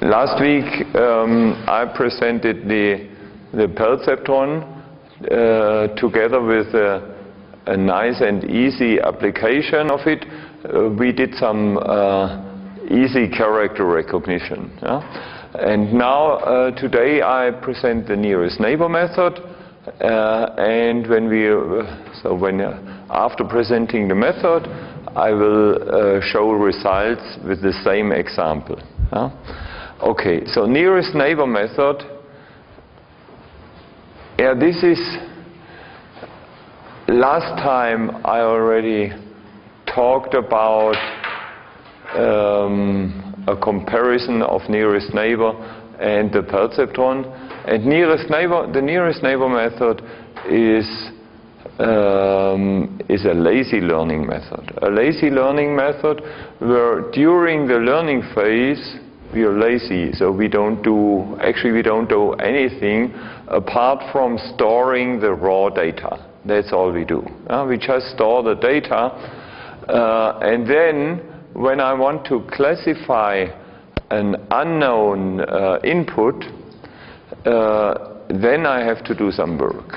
Last week um, I presented the, the perceptron uh, together with a, a, nice and easy application of it. Uh, we did some uh, easy character recognition. Yeah? And now uh, today I present the nearest neighbor method uh, and when we, uh, so when after presenting the method I will show results with the same example. Yeah? Okay, so nearest neighbor method. Yeah, this is last time I already talked about um, a comparison of nearest neighbor and the perceptron. And nearest neighbor, the nearest neighbor method is um, is a lazy learning method. A lazy learning method where during the learning phase we are lazy, so we don't do, actually we don't do anything apart from storing the raw data. That's all we do. Uh, we just store the data, uh, and then when I want to classify an unknown uh, input, uh, then I have to do some work.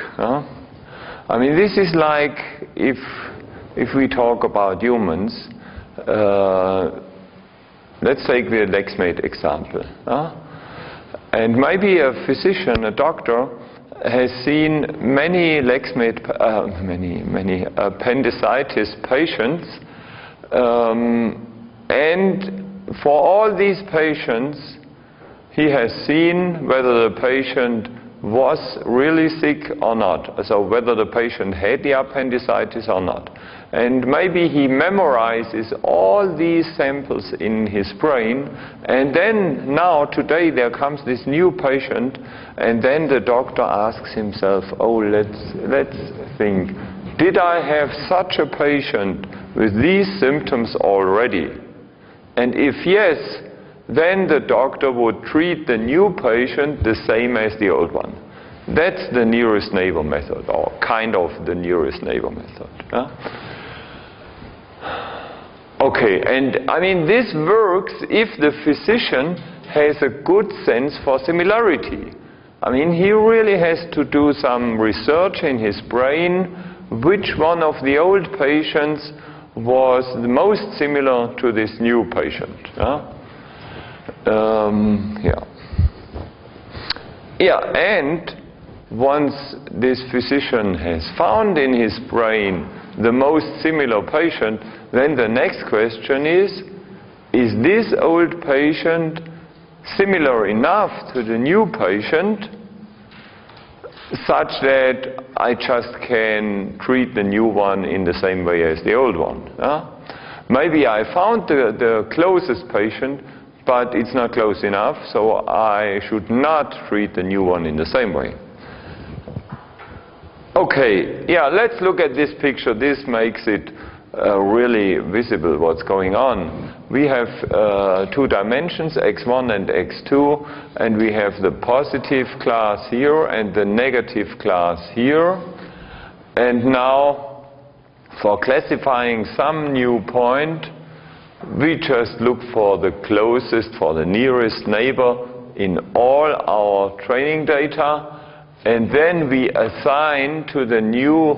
I mean, this is like if, if we talk about humans, uh, Let's take the LexMed example. Huh? And maybe a physician, a doctor, has seen many LexMed, uh, many, many appendicitis patients, um, and for all these patients, he has seen whether the patient was really sick or not, so whether the patient had the appendicitis or not. And maybe he memorizes all these samples in his brain, and then now, today, there comes this new patient, and then the doctor asks himself, oh, let's, let's think, did I have such a patient with these symptoms already? And if yes, then the doctor would treat the new patient the same as the old one. That's the nearest neighbor method, or kind of the nearest neighbor method. Yeah? Okay, and I mean, this works if the physician has a good sense for similarity. I mean, he really has to do some research in his brain which one of the old patients was the most similar to this new patient. Yeah, um, yeah. yeah and once this physician has found in his brain the most similar patient, then the next question is, is this old patient similar enough to the new patient such that I just can treat the new one in the same way as the old one? Maybe I found the, the closest patient, but it's not close enough, so I should not treat the new one in the same way. Okay, yeah, let's look at this picture. This makes it uh, really visible what's going on. We have uh, two dimensions, x1 and x2, and we have the positive class here and the negative class here. And now, for classifying some new point, we just look for the closest, for the nearest neighbor in all our training data and then we assign to the new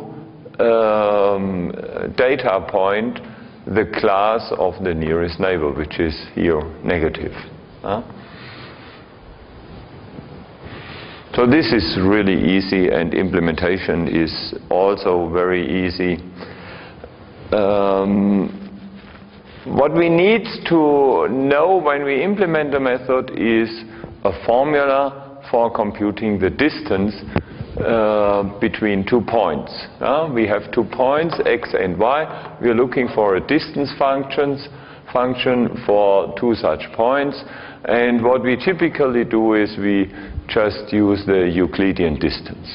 um, data point the class of the nearest neighbor, which is here negative. Huh? So this is really easy and implementation is also very easy. Um, what we need to know when we implement the method is a formula for computing the distance uh, between two points. Uh, we have two points, x and y. We are looking for a distance functions, function for two such points. And what we typically do is we just use the Euclidean distance.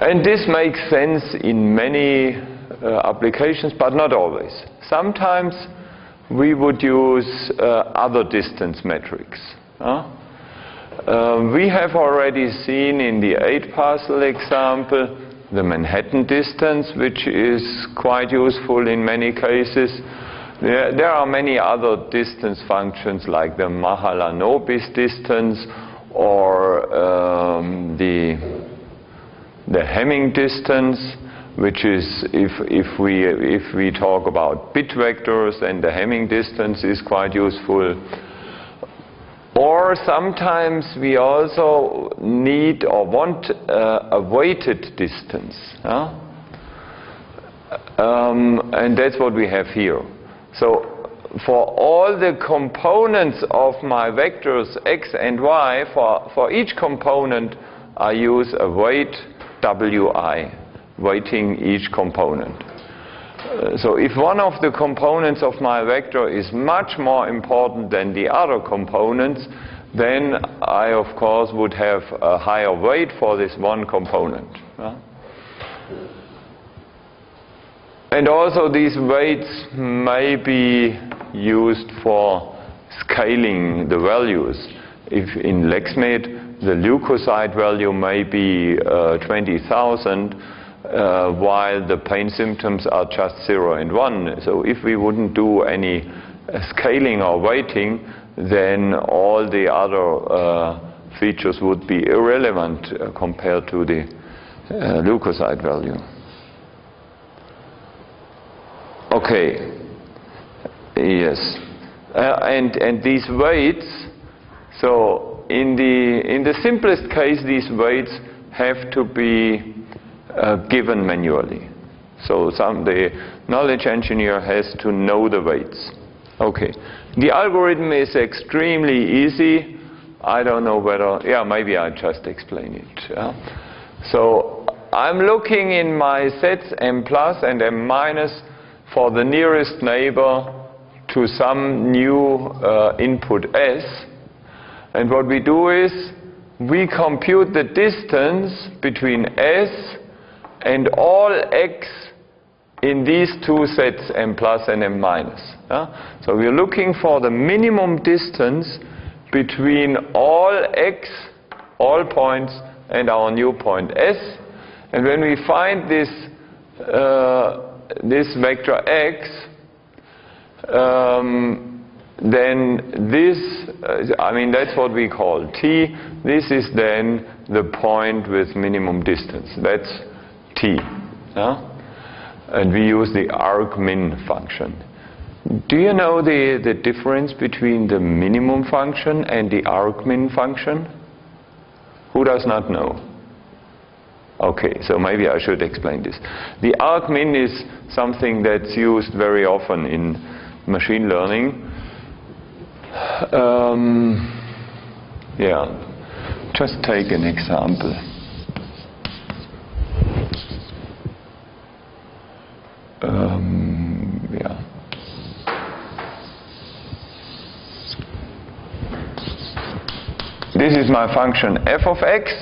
And this makes sense in many uh, applications, but not always. Sometimes we would use uh, other distance metrics. Uh, we have already seen in the 8 puzzle example the Manhattan distance, which is quite useful in many cases. There, are many other distance functions like the Mahalanobis distance or um, the, the Hamming distance, which is if, if, we, if we talk about bit vectors, then the Hamming distance is quite useful. Or sometimes we also need or want uh, a weighted distance. Huh? Um, and that's what we have here. So for all the components of my vectors x and y, for, for each component I use a weight wi, weighting each component. Uh, so if one of the components of my vector is much more important than the other components, then I of course would have a higher weight for this one component. And also these weights may be used for scaling the values. If in LexMed the leukocyte value may be uh, 20,000, uh, while the pain symptoms are just 0 and 1. So if we wouldn't do any scaling or weighting, then all the other uh, features would be irrelevant uh, compared to the uh, leukocyte value. Okay. Yes. Uh, and, and these weights, so in the, in the simplest case, these weights have to be uh, given manually. So some, the knowledge engineer has to know the weights. Okay. The algorithm is extremely easy. I don't know whether, yeah, maybe I just explain it. Yeah? So I'm looking in my sets m plus and m minus for the nearest neighbor to some new uh, input s. And what we do is we compute the distance between s and all x in these two sets, m plus and m minus. Yeah? So we're looking for the minimum distance between all x, all points, and our new point s. And when we find this, uh, this vector x, um, then this, uh, I mean, that's what we call t. This is then the point with minimum distance. That's t. Yeah? And we use the argmin function. Do you know the, the difference between the minimum function and the argmin function? Who does not know? Okay, so maybe I should explain this. The argmin is something that's used very often in machine learning. Um, yeah, just take an example. Um, yeah. This is my function f of x.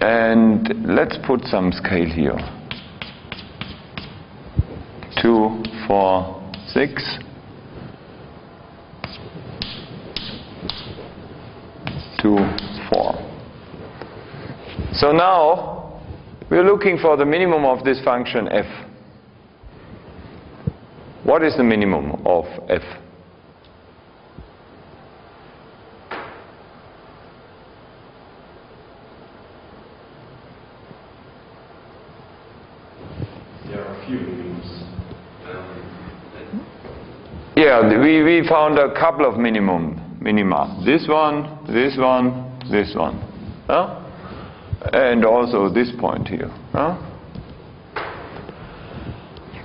And let's put some scale here. 2, 4, 6. 2, 4. So now we're looking for the minimum of this function f. What is the minimum of f? There are a few minimums. Yeah, we, we found a couple of minimum minima. This one, this one, this one. Huh? And also this point here. Huh?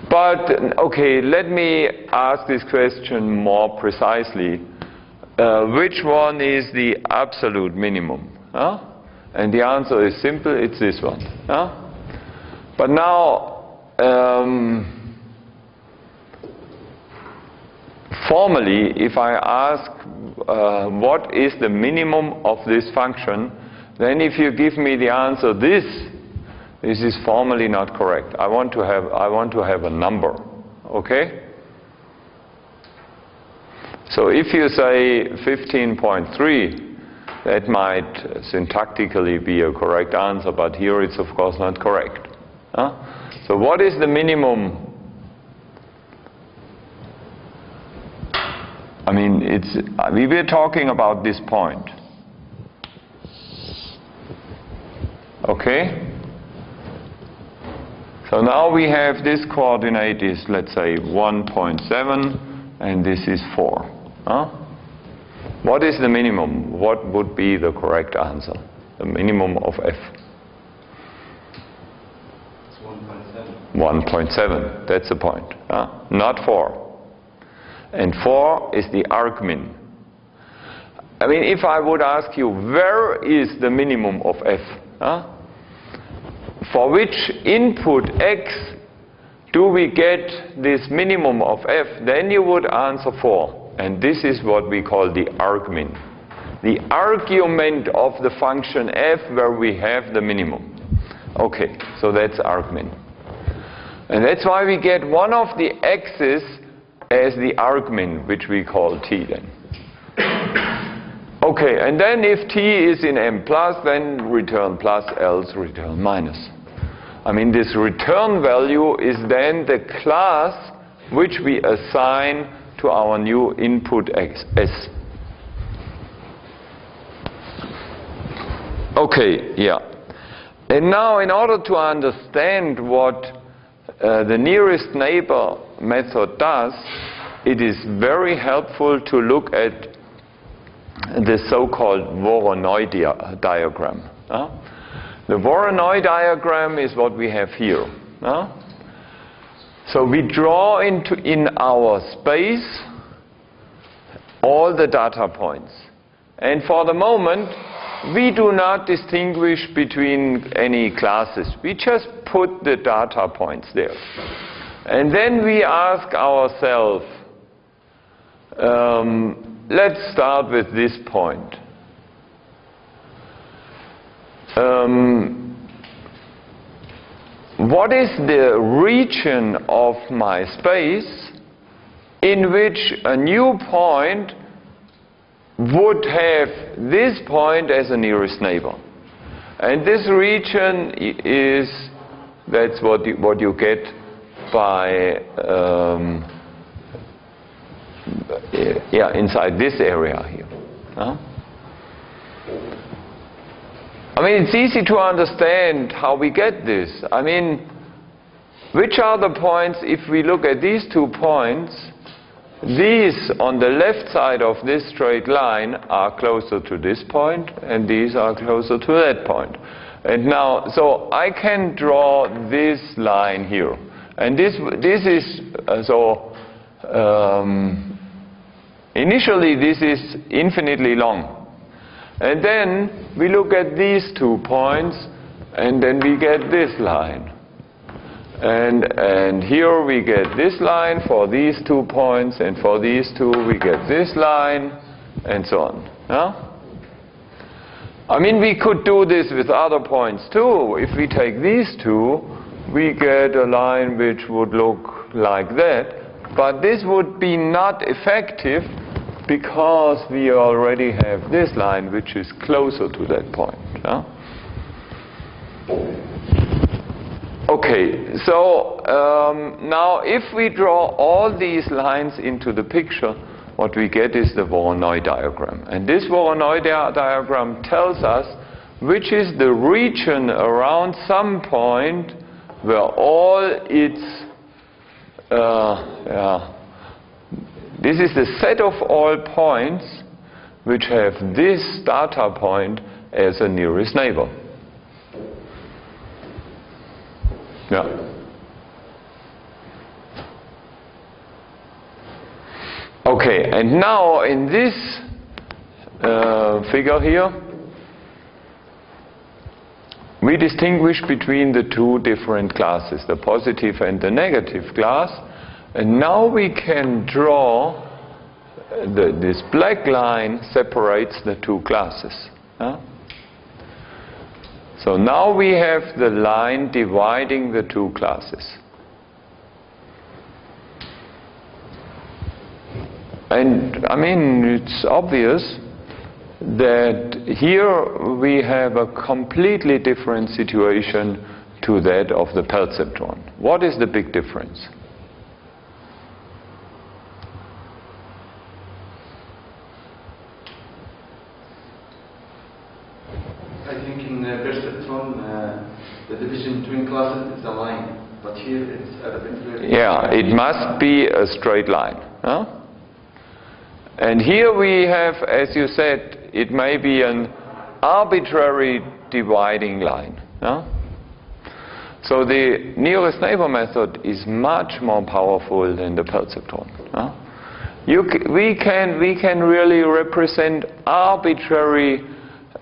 But, okay, let me ask this question more precisely. Uh, which one is the absolute minimum? Huh? And the answer is simple, it's this one. Huh? But now, um, formally, if I ask uh, what is the minimum of this function, then if you give me the answer this, this is formally not correct. I want to have, I want to have a number. Okay? So if you say 15.3, that might syntactically be a correct answer, but here it's of course not correct. Huh? So what is the minimum? I mean, it's, we were talking about this point. Okay? So now we have this coordinate is, let's say, 1.7, and this is 4. Huh? What is the minimum? What would be the correct answer? The minimum of f? 1.7. 1.7. That's the point. Huh? Not 4. And 4 is the argmin. I mean, if I would ask you, where is the minimum of f? Huh? For which input x do we get this minimum of f? Then you would answer 4. And this is what we call the argmin. The argument of the function f where we have the minimum. Okay, so that's argmin. And that's why we get one of the x's as the argmin, which we call t then. Okay, and then if t is in m plus, then return plus, else return minus. I mean, this return value is then the class which we assign to our new input x, s. Okay, yeah. And now in order to understand what uh, the nearest neighbor method does, it is very helpful to look at the so-called Voronoi dia diagram. The Voronoi diagram is what we have here. Uh? So we draw into in our space all the data points. And for the moment, we do not distinguish between any classes. We just put the data points there. And then we ask ourselves, um, let's start with this point. Um, what is the region of my space in which a new point would have this point as a nearest neighbor? And this region is, that's what you, what you get by, um, yeah, inside this area here. Huh? I mean, it's easy to understand how we get this. I mean, which are the points, if we look at these two points, these on the left side of this straight line are closer to this point, and these are closer to that point. And now, so I can draw this line here. And this, this is, uh, so, um, initially this is infinitely long. And then we look at these two points, and then we get this line. And, and here we get this line for these two points, and for these two we get this line, and so on. Yeah? I mean, we could do this with other points too. If we take these two, we get a line which would look like that. But this would be not effective because we already have this line which is closer to that point. Yeah? Okay, so um, now if we draw all these lines into the picture, what we get is the Voronoi diagram. And this Voronoi di diagram tells us which is the region around some point where all its uh, yeah, this is the set of all points which have this data point as a nearest neighbor. Yeah. Okay, and now in this uh, figure here, we distinguish between the two different classes, the positive and the negative class. And now we can draw, the, this black line separates the two classes. Huh? So now we have the line dividing the two classes. And I mean, it's obvious that here we have a completely different situation to that of the perceptron. What is the big difference? I in uh, uh, the division between classes is a line, but here it's arbitrary. Yeah, it must be a straight line. Huh? And here we have, as you said, it may be an arbitrary dividing line. Huh? So the nearest neighbor method is much more powerful than the perceptron. Huh? We, can, we can really represent arbitrary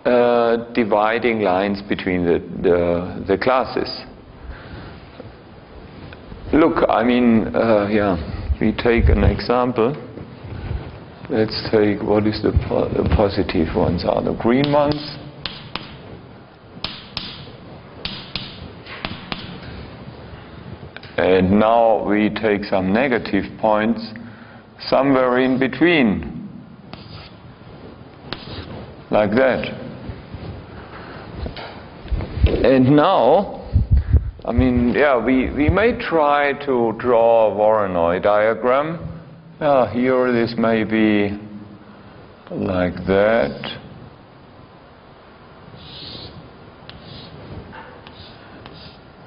uh, dividing lines between the, the, the classes. Look, I mean, uh, yeah, we take an example. Let's take what is the, po- the positive ones are the green ones. And now we take some negative points somewhere in between, like that. And now, I mean, yeah, we, we may try to draw a Voronoi diagram. Yeah, here this may be like that.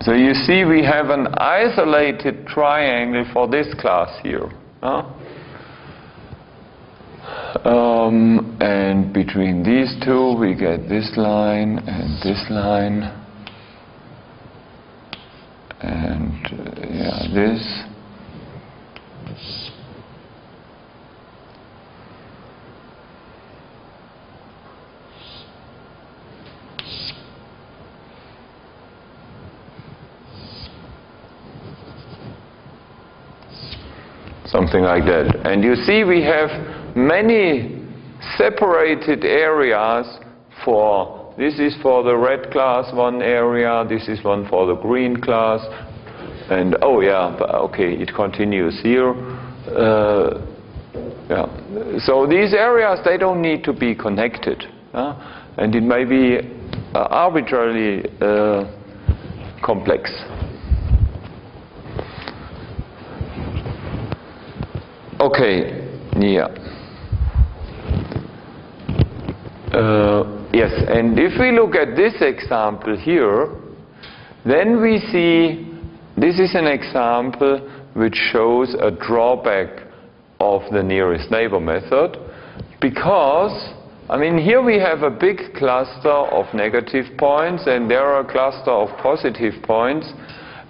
So you see we have an isolated triangle for this class here. huh? Um, and between these two we get this line and this line and uh, yeah this something like that. And you see we have many separated areas for, this is for the red class one area, this is one for the green class, and oh yeah, okay, it continues here. Uh, yeah. So these areas, they don't need to be connected. huh? And it may be uh, arbitrarily uh, complex. Okay, yeah. Uh, yes, and if we look at this example here, then we see this is an example which shows a drawback of the nearest neighbor method because, I mean, here we have a big cluster of negative points and there are a cluster of positive points,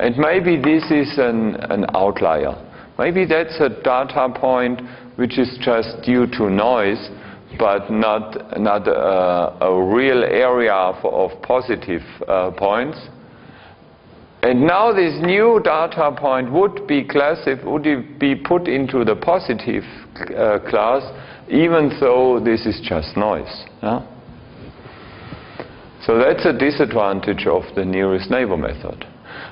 and maybe this is an, an outlier. Maybe that's a data point which is just due to noise, but not, not a, a real area for, of positive uh, points. And now this new data point would be classified, would be put into the positive uh, class, even though this is just noise. yeah? So that's a disadvantage of the nearest neighbor method.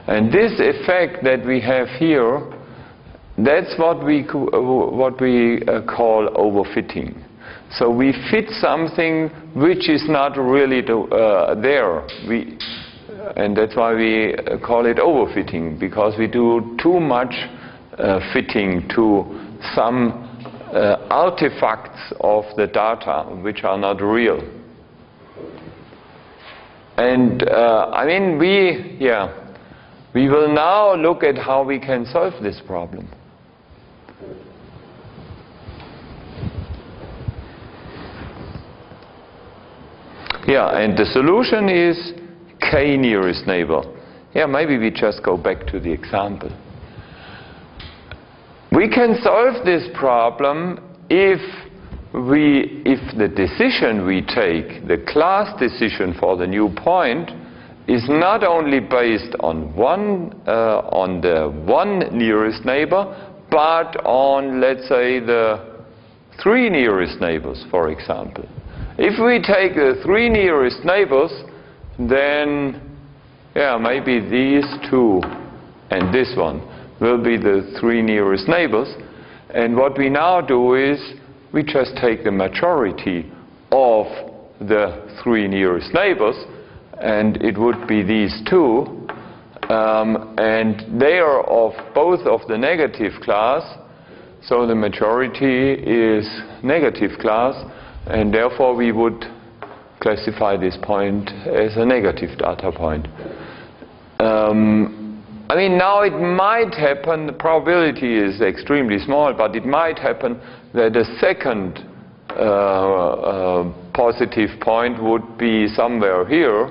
And this effect that we have here, that's what we, uh, what we uh, call overfitting. So we fit something which is not really do, uh, there. We, and that's why we uh, call it overfitting, because we do too much uh, fitting to some uh, artifacts of the data which are not real. And uh, I mean, we, yeah, we will now look at how we can solve this problem. Yeah, and the solution is k nearest neighbor. Yeah, maybe we just go back to the example. We can solve this problem if we, if the decision we take, the class decision for the new point, is not only based on one, uh, on the one nearest neighbor, but on, let's say, the three nearest neighbors, for example. If we take the three nearest neighbors, then, yeah, maybe these two and this one will be the three nearest neighbors. And what we now do is we just take the majority of the three nearest neighbors, and it would be these two. Um, and they are of both of the negative class, so the majority is negative class, and therefore we would classify this point as a negative data point. Um, I mean, now it might happen, the probability is extremely small, but it might happen that a second uh, uh, positive point would be somewhere here,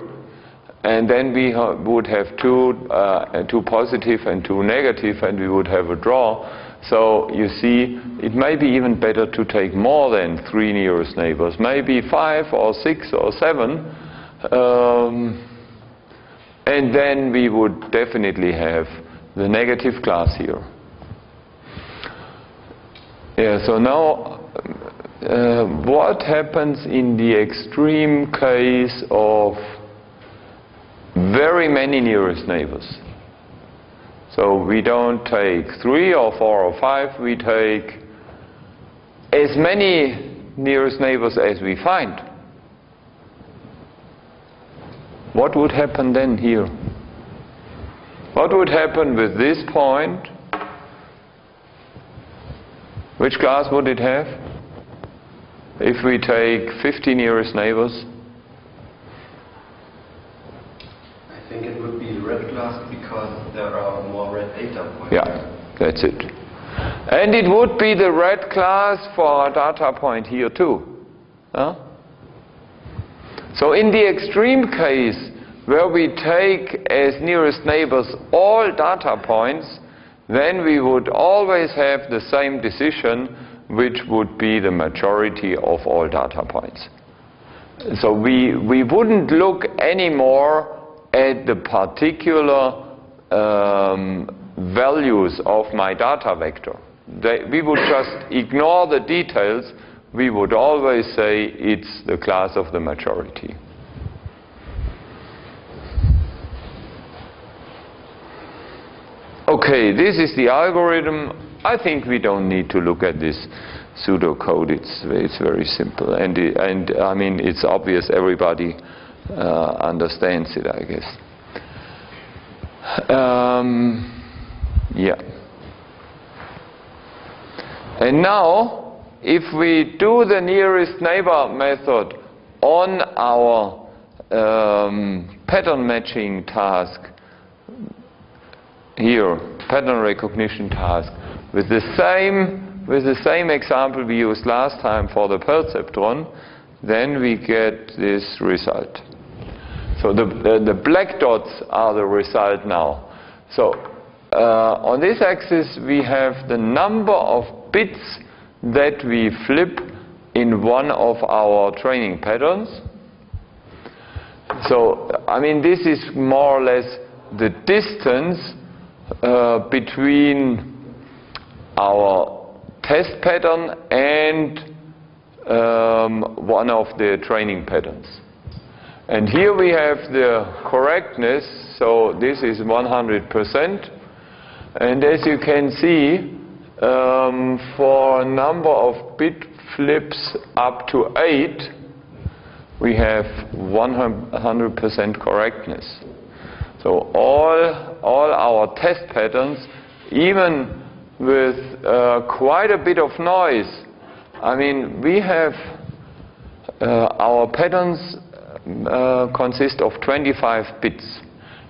and then we ha would have two, uh, two positive and two negative, and we would have a draw. So you see, it may be even better to take more than three nearest neighbors, maybe five or six or seven. Um, and then we would definitely have the negative class here. Yeah, so now uh, what happens in the extreme case of very many nearest neighbors? So we don't take three or four or five, we take as many nearest neighbors as we find. What would happen then here? What would happen with this point? Which class would it have? If we take 50 nearest neighbors? I think it would be red class because there are more red data points. Yeah, that's it. And it would be the red class for a data point here too. Huh? So in the extreme case, where we take as nearest neighbors all data points, then we would always have the same decision, which would be the majority of all data points. So we, we wouldn't look anymore at the particular um, values of my data vector. They, we would just ignore the details we would always say it's the class of the majority. Okay, this is the algorithm. I think we don't need to look at this pseudocode. It's, it's very simple. And, and I mean, it's obvious everybody uh, understands it, I guess. Um, yeah. And now, if we do the nearest neighbor method on our um, pattern matching task, here, pattern recognition task, with the same with the same example we used last time for the perceptron, then we get this result. So the, the, the black dots are the result now. So uh, on this axis we have the number of bits that we flip in one of our training patterns. So, I mean, this is more or less the distance uh, between our test pattern and um, one of the training patterns. And here we have the correctness, so this is 100%. And as you can see, um, for a number of bit flips up to 8, we have 100% correctness. So all, all our test patterns, even with uh, quite a bit of noise, I mean, we have uh, our patterns uh, consist of 25 bits.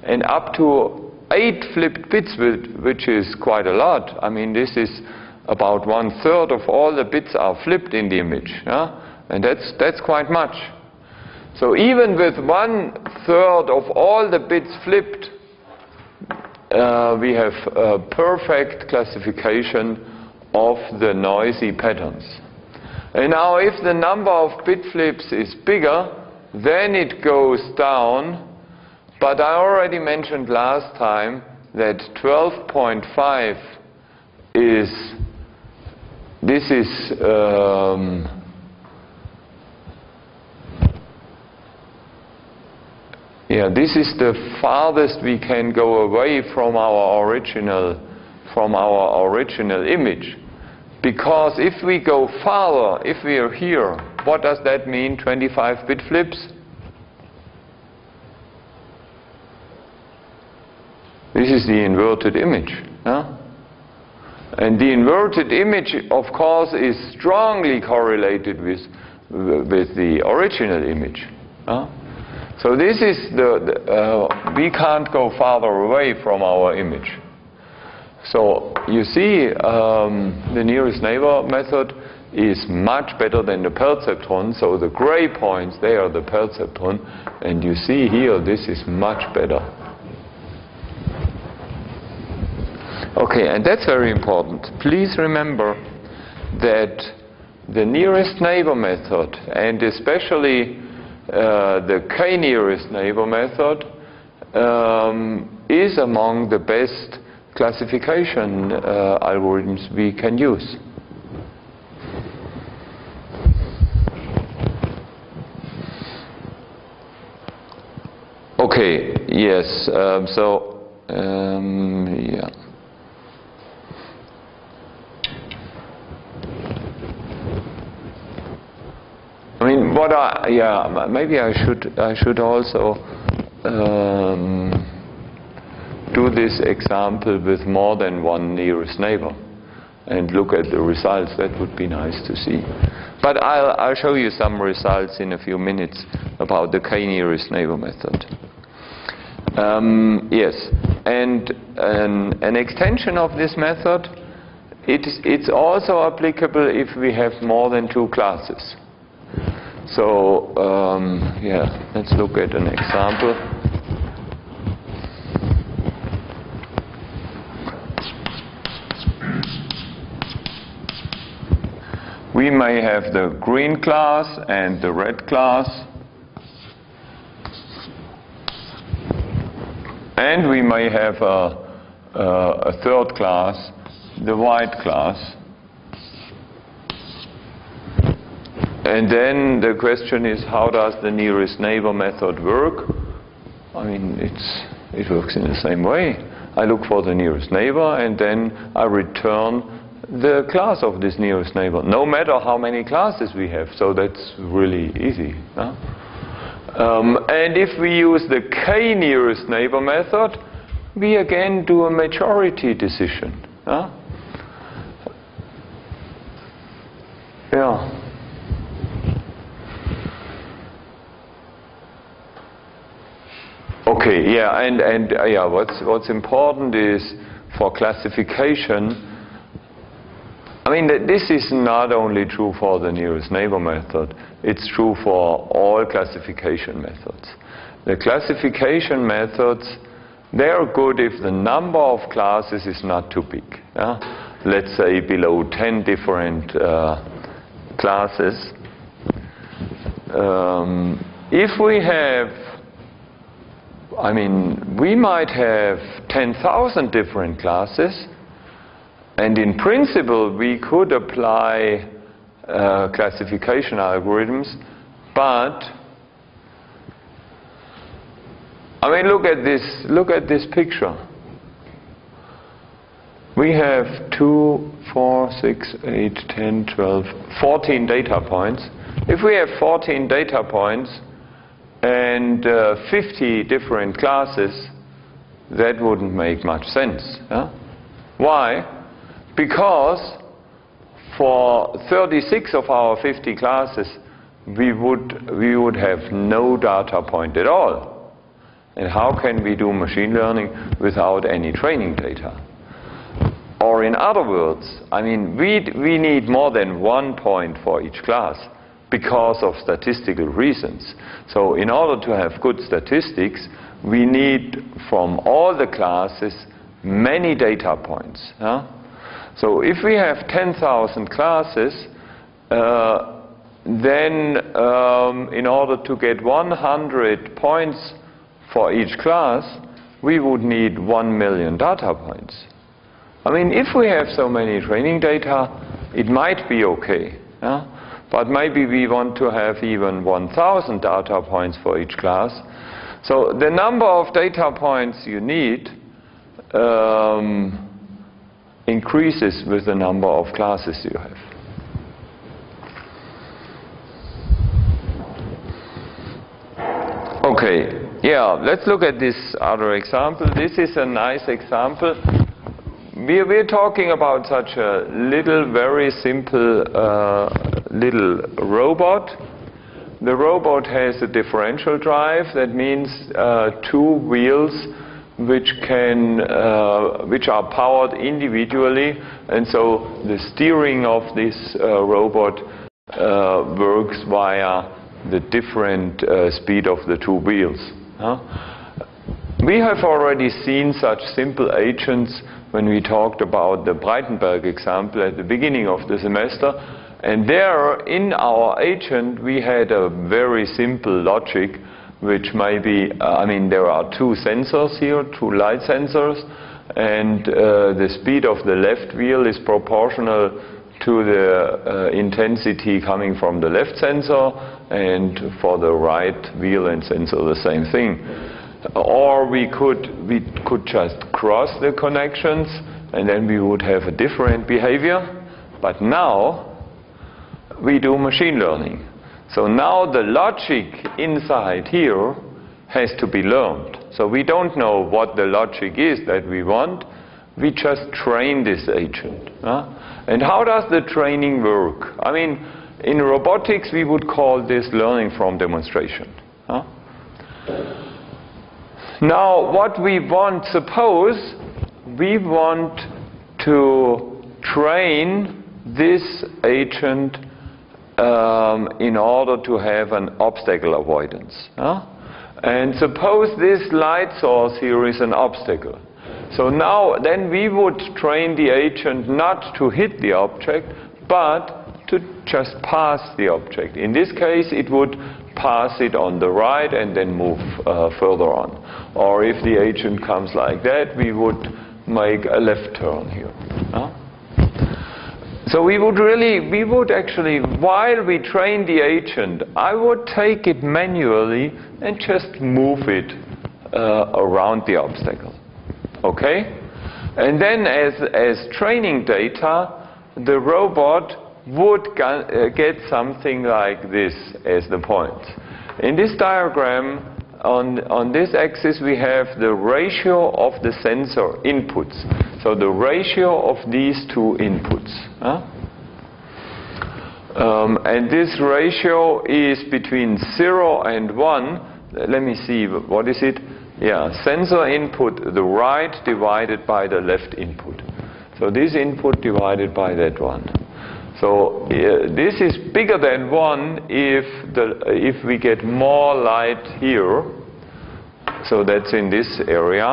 And up to eight flipped bits, which is quite a lot. I mean, this is about one third of all the bits are flipped in the image. Yeah? And that's, that's quite much. So even with one third of all the bits flipped, uh, we have a perfect classification of the noisy patterns. And now if the number of bit flips is bigger, then it goes down but I already mentioned last time that 12.5 is, this is, um, yeah, this is the farthest we can go away from our original, from our original image. Because if we go farther, if we are here, what does that mean, 25 bit flips? This is the inverted image. Yeah? And the inverted image, of course, is strongly correlated with, with the original image. Yeah? So this is the, the uh, we can't go farther away from our image. So you see um, the nearest neighbor method is much better than the perceptron. So the gray points, they are the perceptron. And you see here, this is much better. Okay, and that's very important. Please remember that the nearest neighbor method, and especially uh, the k-nearest neighbor method, um, is among the best classification uh, algorithms we can use. Okay, yes, um, so, um, yeah. I mean, what I, yeah, maybe I should, I should also um, do this example with more than one nearest neighbor and look at the results. That would be nice to see. But I'll, I'll show you some results in a few minutes about the k-nearest neighbor method. Um, yes, and an, an, extension of this method, it's, it's also applicable if we have more than two classes. So, um, yeah, let's look at an example. We may have the green class and the red class. And we may have a, a, third class, the white class. And then the question is, how does the nearest neighbor method work? I mean, it's, it works in the same way. I look for the nearest neighbor, and then I return the class of this nearest neighbor, no matter how many classes we have. So that's really easy. Um, and if we use the k nearest neighbor method, we again do a majority decision. Huh? Yeah. Okay, yeah, and, and uh, yeah, what's, what's important is for classification, mean, this is not only true for the nearest neighbor method, it's true for all classification methods. The classification methods, they are good if the number of classes is not too big. Yeah? Let's say below 10 different uh, classes. Um, if we have, I mean, we might have 10,000 different classes, and in principle, we could apply uh, classification algorithms, but I mean, look at this. Look at this picture. We have 2, 4, 6, 8, 10, 12, 14 data points. If we have 14 data points and uh, 50 different classes, that wouldn't make much sense. Why? Because for 36 of our 50 classes, we would, we would have no data point at all. And how can we do machine learning without any training data? Or in other words, I mean, we, we need more than one point for each class because of statistical reasons. So in order to have good statistics, we need from all the classes many data points. Huh? So if we have 10,000 classes, uh, then um, in order to get 100 points for each class, we would need 1 million data points. I mean, if we have so many training data, it might be okay. Yeah? But maybe we want to have even 1,000 data points for each class. So the number of data points you need um, increases with the number of classes you have. Okay, yeah, let's look at this other example. This is a nice example. We, we're talking about such a little, very simple uh, little robot. The robot has a differential drive. That means uh, two wheels which can, uh, which are powered individually, and so the steering of this uh, robot uh, works via the different uh, speed of the two wheels. Huh? We have already seen such simple agents when we talked about the Braitenberg example at the beginning of the semester. And there, in our agent, we had a very simple logic, which may be, uh, I mean, there are two sensors here, two light sensors, and uh, the speed of the left wheel is proportional to the uh, intensity coming from the left sensor, and for the right wheel and sensor, the same thing. Or we could, we could just cross the connections, and then we would have a different behavior. But now, we do machine learning. So now the logic inside here has to be learned. So we don't know what the logic is that we want. We just train this agent. Huh? And how does the training work? I mean, in robotics, we would call this learning from demonstration. Huh? Now, what we want, suppose we want to train this agent um, in order to have an obstacle avoidance. Huh? And suppose this light source here is an obstacle. So now, then we would train the agent not to hit the object, but to just pass the object. In this case, it would pass it on the right and then move uh, further on. Or if the agent comes like that, we would make a left turn here. Huh? So we would really, we would actually, while we train the agent, I would take it manually and just move it uh, around the obstacle. Okay? And then as, as training data, the robot would uh, get something like this as the point. In this diagram, on, on this axis we have the ratio of the sensor inputs. So the ratio of these two inputs. Huh? Um, and this ratio is between 0 and 1. Let me see, what is it? Yeah, sensor input, the right divided by the left input. So this input divided by that one. So uh, this is bigger than 1 if, the, if we get more light here. So that's in this area.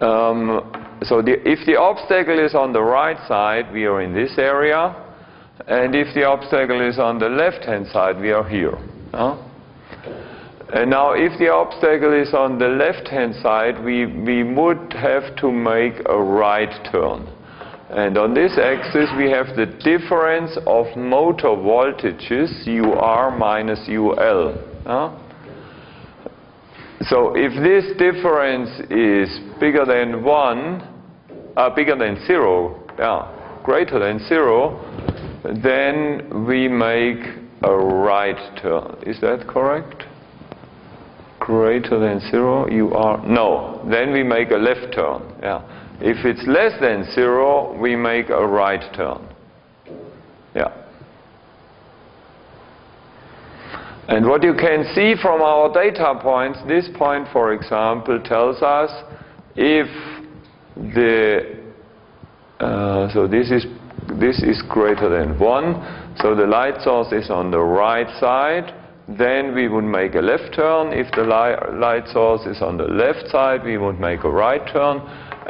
Um, so the, if the obstacle is on the right side, we are in this area. And if the obstacle is on the left-hand side, we are here. And now if the obstacle is on the left-hand side, we, we would have to make a right turn. And on this axis, we have the difference of motor voltages, UR minus UL. Huh? So if this difference is bigger than 1, uh, bigger than 0, yeah, greater than 0, then we make a right turn. Is that correct? Greater than 0, you are, no, then we make a left turn, yeah. If it's less than zero, we make a right turn. Yeah. And what you can see from our data points, this point, for example, tells us if the, uh, so this is, this is greater than 1, so the light source is on the right side, then we would make a left turn. If the li light source is on the left side, we would make a right turn.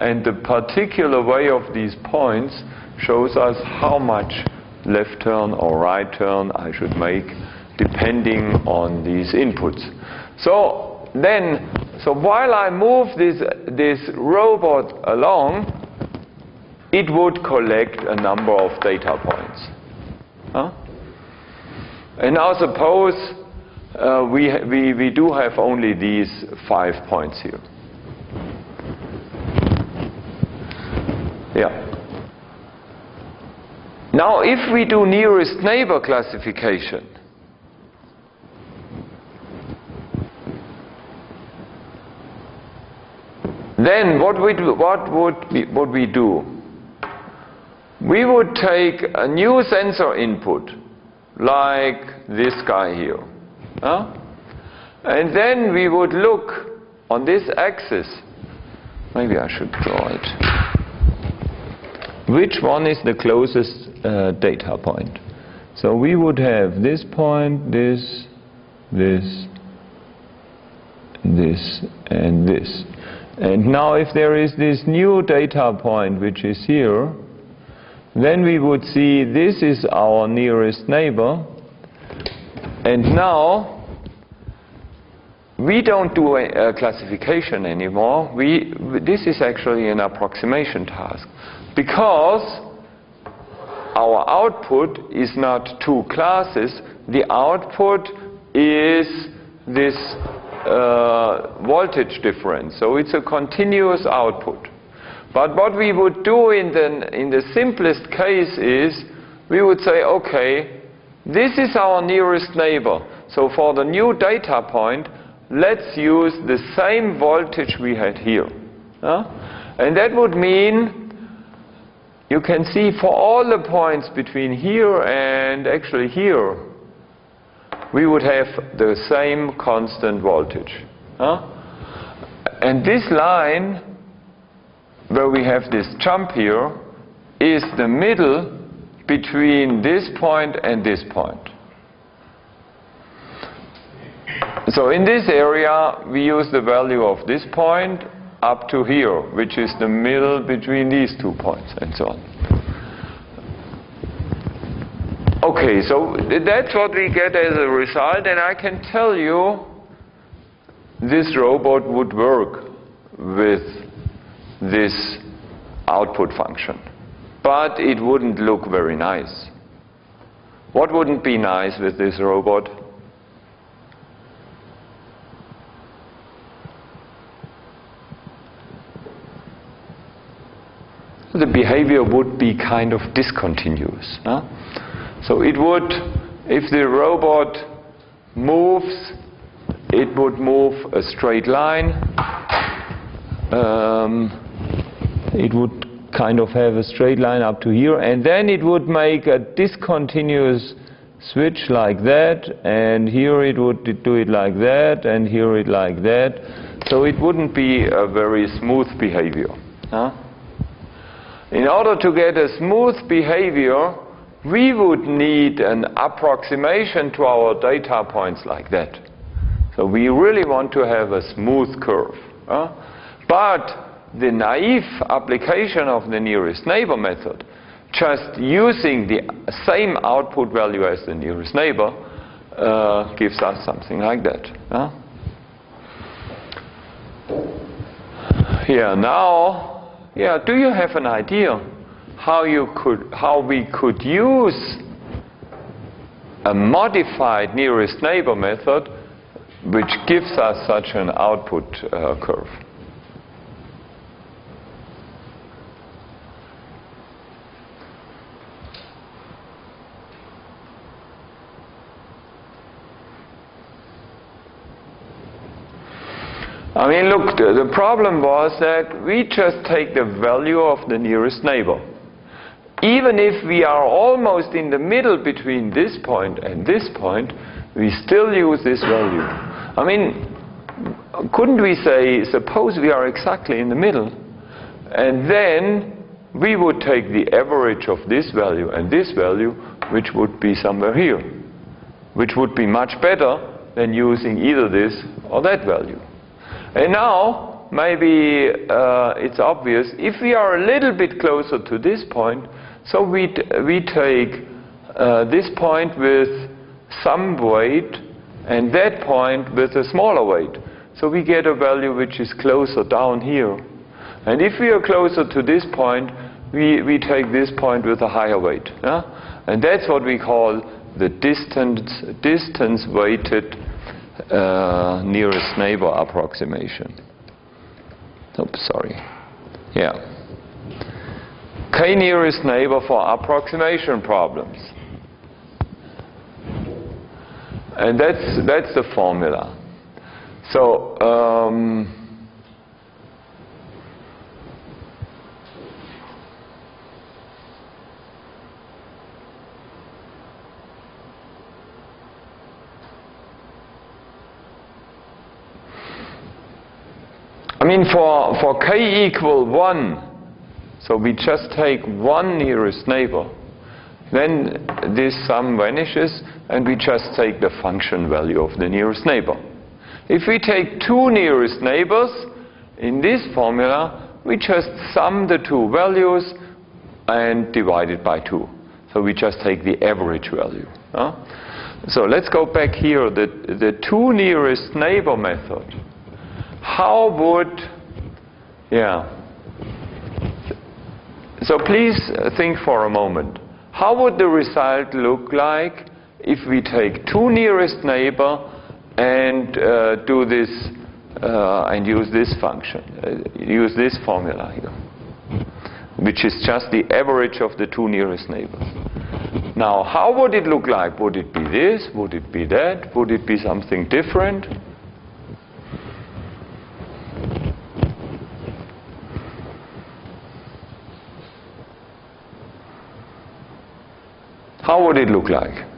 And the particular way of these points shows us how much left turn or right turn I should make depending on these inputs. So then, so while I move this, this robot along, it would collect a number of data points. Huh? And now suppose uh, we, we, we do have only these five points here. Yeah. Now, if we do nearest neighbor classification, Then what, we what would, we, would we do? We would take a new sensor input, like this guy here. Huh? And then we would look on this axis. Maybe I should draw it. Which one is the closest uh, data point? So we would have this point, this, this, this, and this. And now if there is this new data point which is here, then we would see this is our nearest neighbor. And now we don't do a, a classification anymore. We, this is actually an approximation task. Because our output is not two classes, the output is this uh, voltage difference. So it's a continuous output. But what we would do in the, in the simplest case is we would say, okay, this is our nearest neighbor. So for the new data point, let's use the same voltage we had here. Uh? And that would mean you can see for all the points between here and actually here, we would have the same constant voltage. Huh? And this line, where we have this jump here, is the middle between this point and this point. So in this area, we use the value of this point up to here, which is the middle between these two points, and so on. Okay, so that's what we get as a result, and I can tell you this robot would work with this output function. But it wouldn't look very nice. What wouldn't be nice with this robot? The behavior would be kind of discontinuous. So it would, if the robot moves, it would move a straight line. Um, it would kind of have a straight line up to here, and then it would make a discontinuous switch like that, and here it would do it like that, and here it like that. So it wouldn't be a very smooth behavior. Huh? In order to get a smooth behavior, we would need an approximation to our data points like that. So we really want to have a smooth curve. But the naive application of the nearest neighbor method, just using the same output value as the nearest neighbor, uh, gives us something like that. Yeah, now, yeah, do you have an idea how you could how we could use a modified nearest neighbor method which gives us such an output uh, curve. I mean, look, the, the problem was that we just take the value of the nearest neighbor even if we are almost in the middle between this point and this point, we still use this value. I mean, couldn't we say, suppose we are exactly in the middle, and then we would take the average of this value and this value, which would be somewhere here, which would be much better than using either this or that value. And now, maybe uh, it's obvious, if we are a little bit closer to this point, so we, we take uh, this point with some weight and that point with a smaller weight. So we get a value which is closer down here. And if we are closer to this point, we, we take this point with a higher weight. Yeah? And that's what we call the distance, distance weighted uh, nearest neighbor approximation. Oops, sorry. Yeah k-nearest neighbor for approximation problems. And that's, that's the formula. So, um, I mean, for, for k equal 1, so we just take one nearest neighbor, then this sum vanishes and we just take the function value of the nearest neighbor. If we take two nearest neighbors, in this formula, we just sum the two values and divide it by 2. So we just take the average value. Huh? So let's go back here, the, the two nearest neighbor method. How would, yeah. So please think for a moment. How would the result look like if we take two nearest neighbor and uh, do this uh, and use this function, uh, use this formula here, which is just the average of the two nearest neighbors. Now, how would it look like? Would it be this? Would it be that? Would it be something different? How would it look like?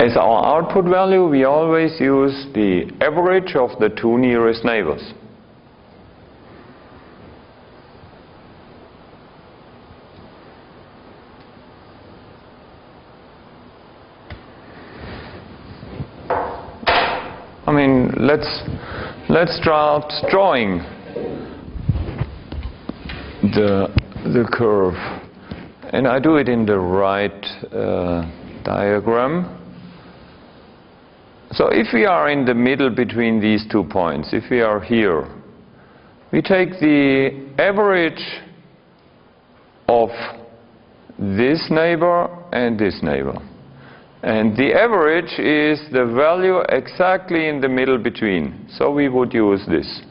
As our output value, we always use the average of the two nearest neighbors. I mean, let's let's start drawing the the curve, and I do it in the right uh, diagram. So if we are in the middle between these two points, if we are here, we take the average of this neighbor and this neighbor. And the average is the value exactly in the middle between. So we would use this.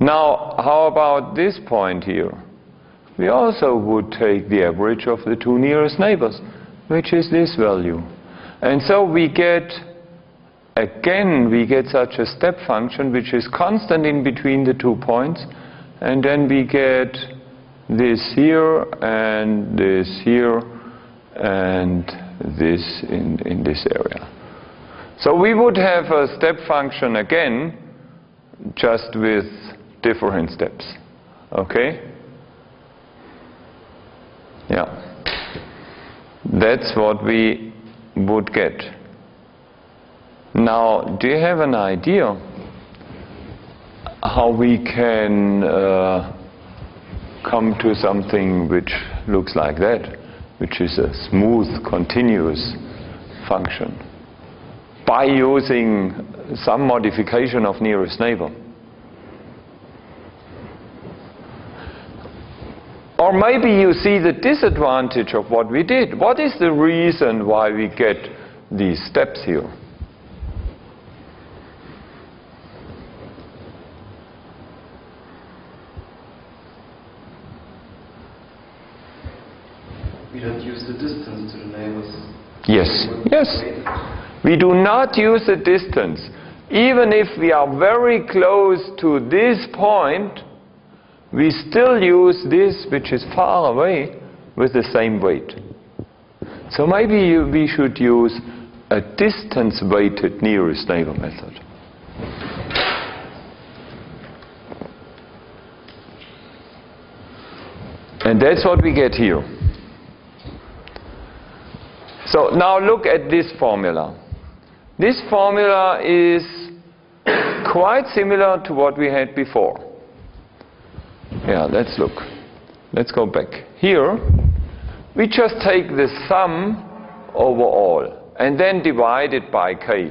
Now, how about this point here? We also would take the average of the two nearest neighbors, which is this value. And so we get, again, we get such a step function which is constant in between the two points. And then we get this here and this here and this in, in this area. So we would have a step function again, just with different steps. Okay? Yeah. That's what we would get. Now, do you have an idea how we can uh, come to something which looks like that, which is a smooth, continuous function, by using some modification of nearest neighbor? Or maybe you see the disadvantage of what we did. What is the reason why we get these steps here? We don't use the distance to the neighbors. Yes, yes. We do not use the distance. Even if we are very close to this point, we still use this which is far away with the same weight. So maybe you, we should use a distance weighted nearest neighbor method. And that's what we get here. So now look at this formula. This formula is quite similar to what we had before. Yeah, let's look. Let's go back. Here, we just take the sum over all and then divide it by k,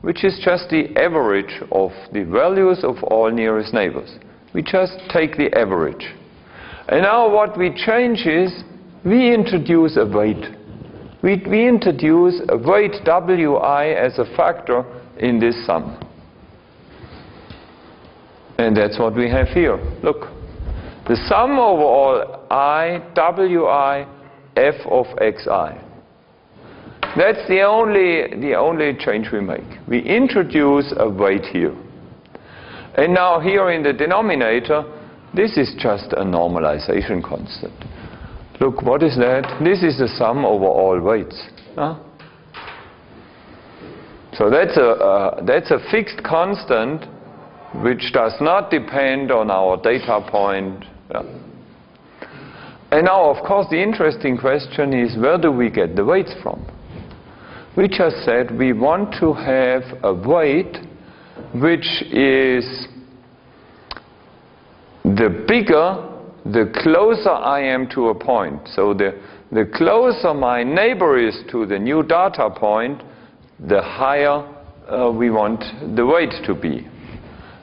which is just the average of the values of all nearest neighbors. We just take the average. And now what we change is we introduce a weight. we, we introduce a weight wi as a factor in this sum. And that's what we have here. Look. The sum over all i, wi, f of xi. That's the only, the only change we make. We introduce a weight here. And now here in the denominator, this is just a normalization constant. Look, what is that? This is the sum over all weights. Huh? So that's a, uh, that's a fixed constant which does not depend on our data point. Yeah. And now, of course, the interesting question is where do we get the weights from? We just said we want to have a weight which is the bigger, the closer I am to a point. So the, the closer my neighbor is to the new data point, the higher uh, we want the weight to be.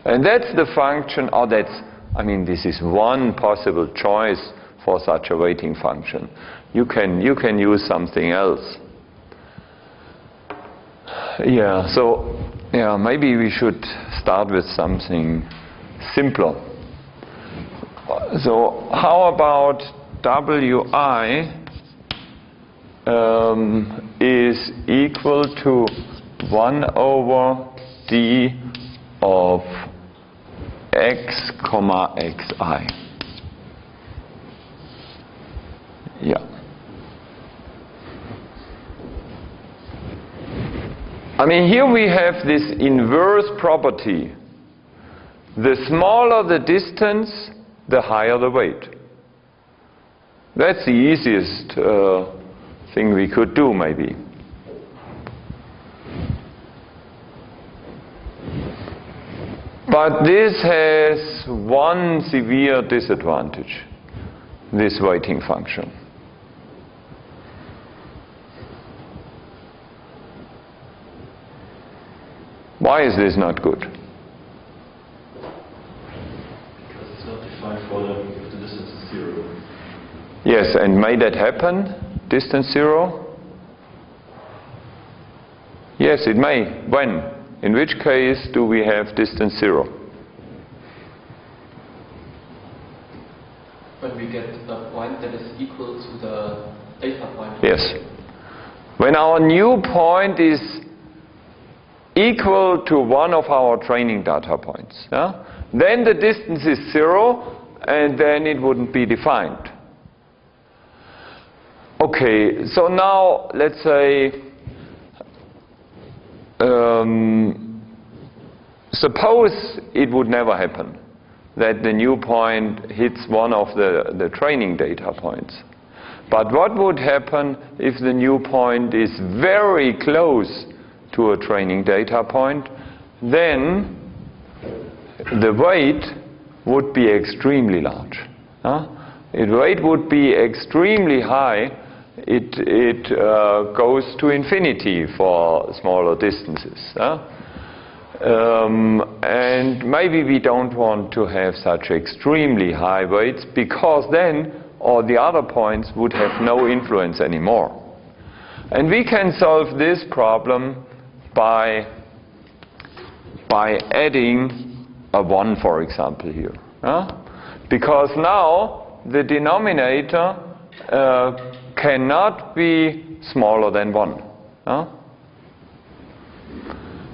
And that's the function, or that's, I mean, this is one possible choice for such a weighting function. You can, you can use something else. Yeah, so yeah, maybe we should start with something simpler. So how about Wi um, is equal to 1 over d of x comma xi. Yeah. I mean, here we have this inverse property. The smaller the distance, the higher the weight. That's the easiest uh, thing we could do, maybe. But this has one severe disadvantage, this weighting function. Why is this not good? Because it's not defined for the, if the distance is zero. Yes, and may that happen? Distance zero? Yes, it may. When? In which case do we have distance zero? When we get a point that is equal to the data point. Yes. When our new point is equal to one of our training data points, yeah? then the distance is zero and then it wouldn't be defined. Okay, so now let's say um, suppose it would never happen that the new point hits one of the, the training data points. But what would happen if the new point is very close to a training data point? Then the weight would be extremely large. Huh? The weight would be extremely high it, it uh, goes to infinity for smaller distances. Huh? Um, and maybe we don't want to have such extremely high weights because then all the other points would have no influence anymore. And we can solve this problem by, by adding a 1, for example, here. Huh? Because now the denominator uh, cannot be smaller than 1. Huh?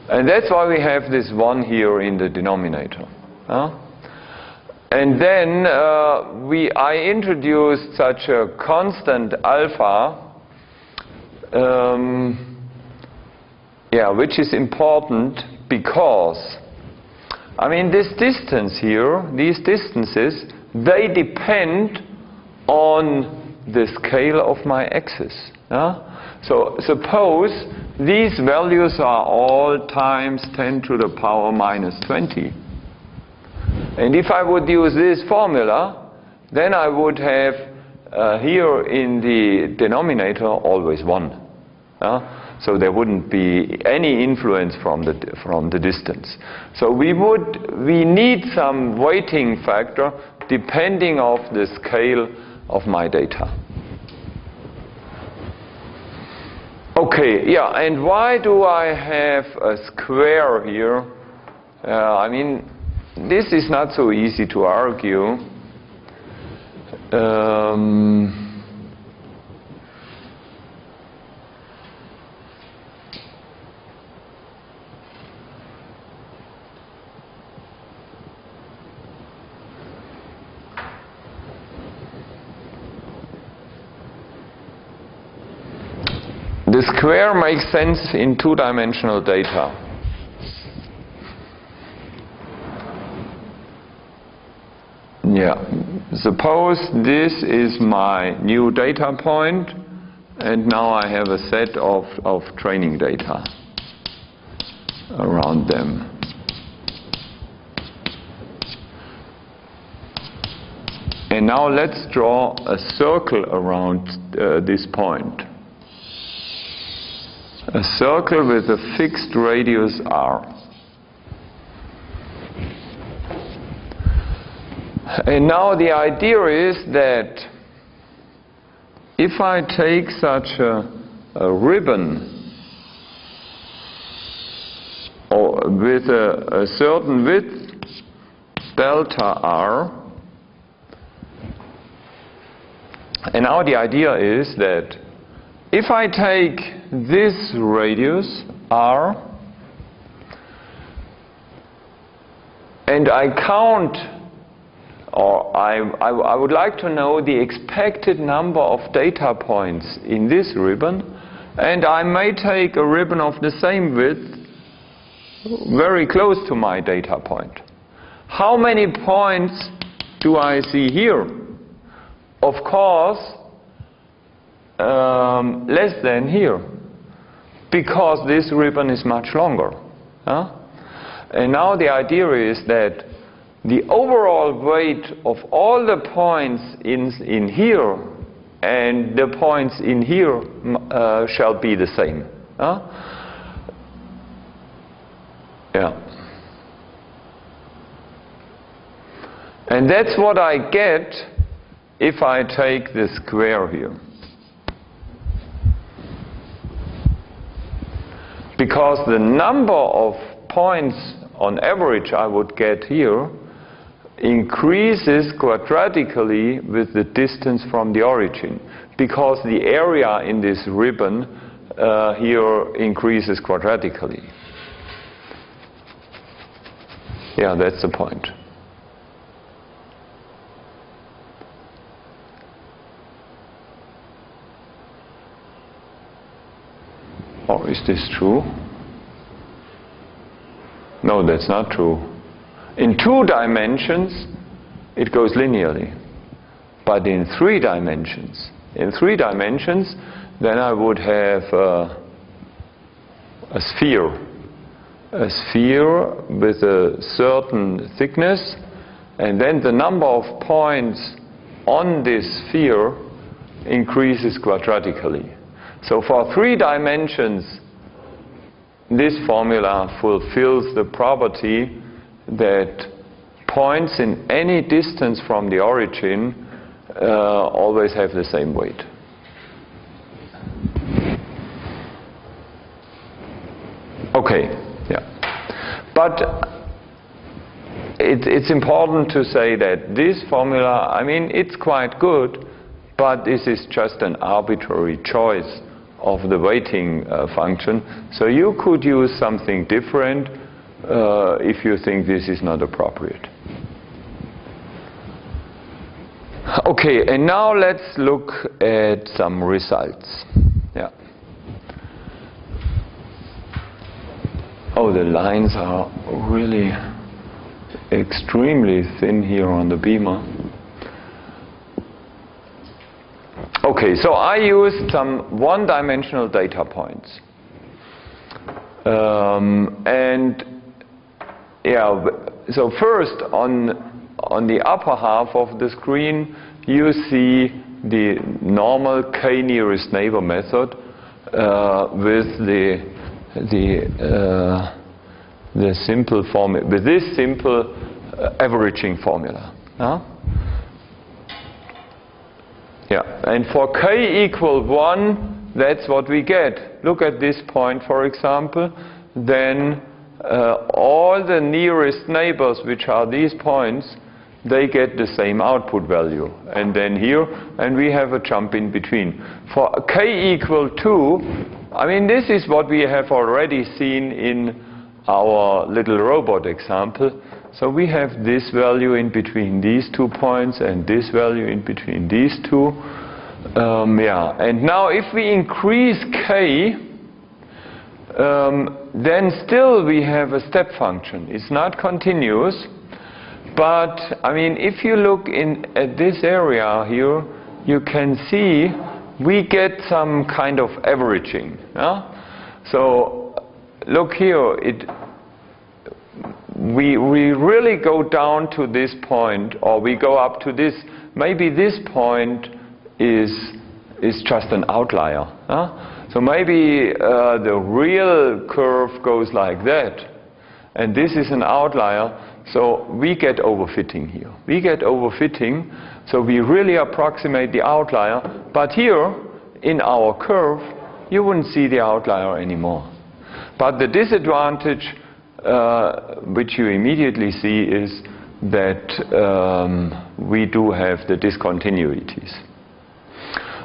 And that's why we have this 1 here in the denominator. And then uh, we, I introduced such a constant alpha, um, yeah, which is important because, I mean, this distance here, these distances, they depend on the scale of my axis. Yeah? So suppose these values are all times 10 to the power minus 20. And if I would use this formula, then I would have uh, here in the denominator always 1. Yeah? So there wouldn't be any influence from the, from the distance. So we would, we need some weighting factor depending of the scale of my data. Okay, yeah, and why do I have a square here? Uh, I mean, this is not so easy to argue. Um, The square makes sense in two-dimensional data. Yeah, suppose this is my new data point and now I have a set of, of training data around them. And now let's draw a circle around uh, this point a circle with a fixed radius r. And now the idea is that if I take such a, a ribbon or with a, a certain width delta r, and now the idea is that if I take this radius r and I count or I, I, I, would like to know the expected number of data points in this ribbon and I may take a ribbon of the same width very close to my data point. How many points do I see here? Of course, um, less than here because this ribbon is much longer. Huh? And now the idea is that the overall weight of all the points in, in here and the points in here uh, shall be the same. Huh? Yeah. And that's what I get if I take the square here. Because the number of points on average I would get here increases quadratically with the distance from the origin because the area in this ribbon uh, here increases quadratically. Yeah, that's the point. Oh, is this true? No, that's not true. In two dimensions, it goes linearly. But in three dimensions, in three dimensions, then I would have uh, a sphere. A sphere with a certain thickness, and then the number of points on this sphere increases quadratically. So for three dimensions, this formula fulfills the property that points in any distance from the origin uh, always have the same weight. Okay, yeah. But it, it's important to say that this formula, I mean, it's quite good, but this is just an arbitrary choice of the weighting uh, function. So you could use something different uh, if you think this is not appropriate. Okay, and now let's look at some results. Yeah. Oh, the lines are really extremely thin here on the beamer. Okay, so I used some one-dimensional data points. Um, and yeah, so first on, on the upper half of the screen, you see the normal k-nearest neighbor method uh, with the, the, uh, the simple formula, with this simple uh, averaging formula. Huh? Yeah, and for k equal 1, that's what we get. look at this point, for example, then uh, all the nearest neighbors, which are these points, they get the same output value. And then here, and we have a jump in between. For k equal 2, I mean, this is what we have already seen in our little robot example. So we have this value in between these two points and this value in between these two. Um, yeah, and now if we increase k, um, then still we have a step function. It's not continuous, but I mean, if you look in at this area here, you can see we get some kind of averaging. Yeah? So look here, it we, we really go down to this point, or we go up to this, maybe this point is, is just an outlier. Huh? So maybe uh, the real curve goes like that, and this is an outlier, so we get overfitting here. We get overfitting, so we really approximate the outlier, but here, in our curve, you wouldn't see the outlier anymore. But the disadvantage uh, which you immediately see is that um, we do have the discontinuities.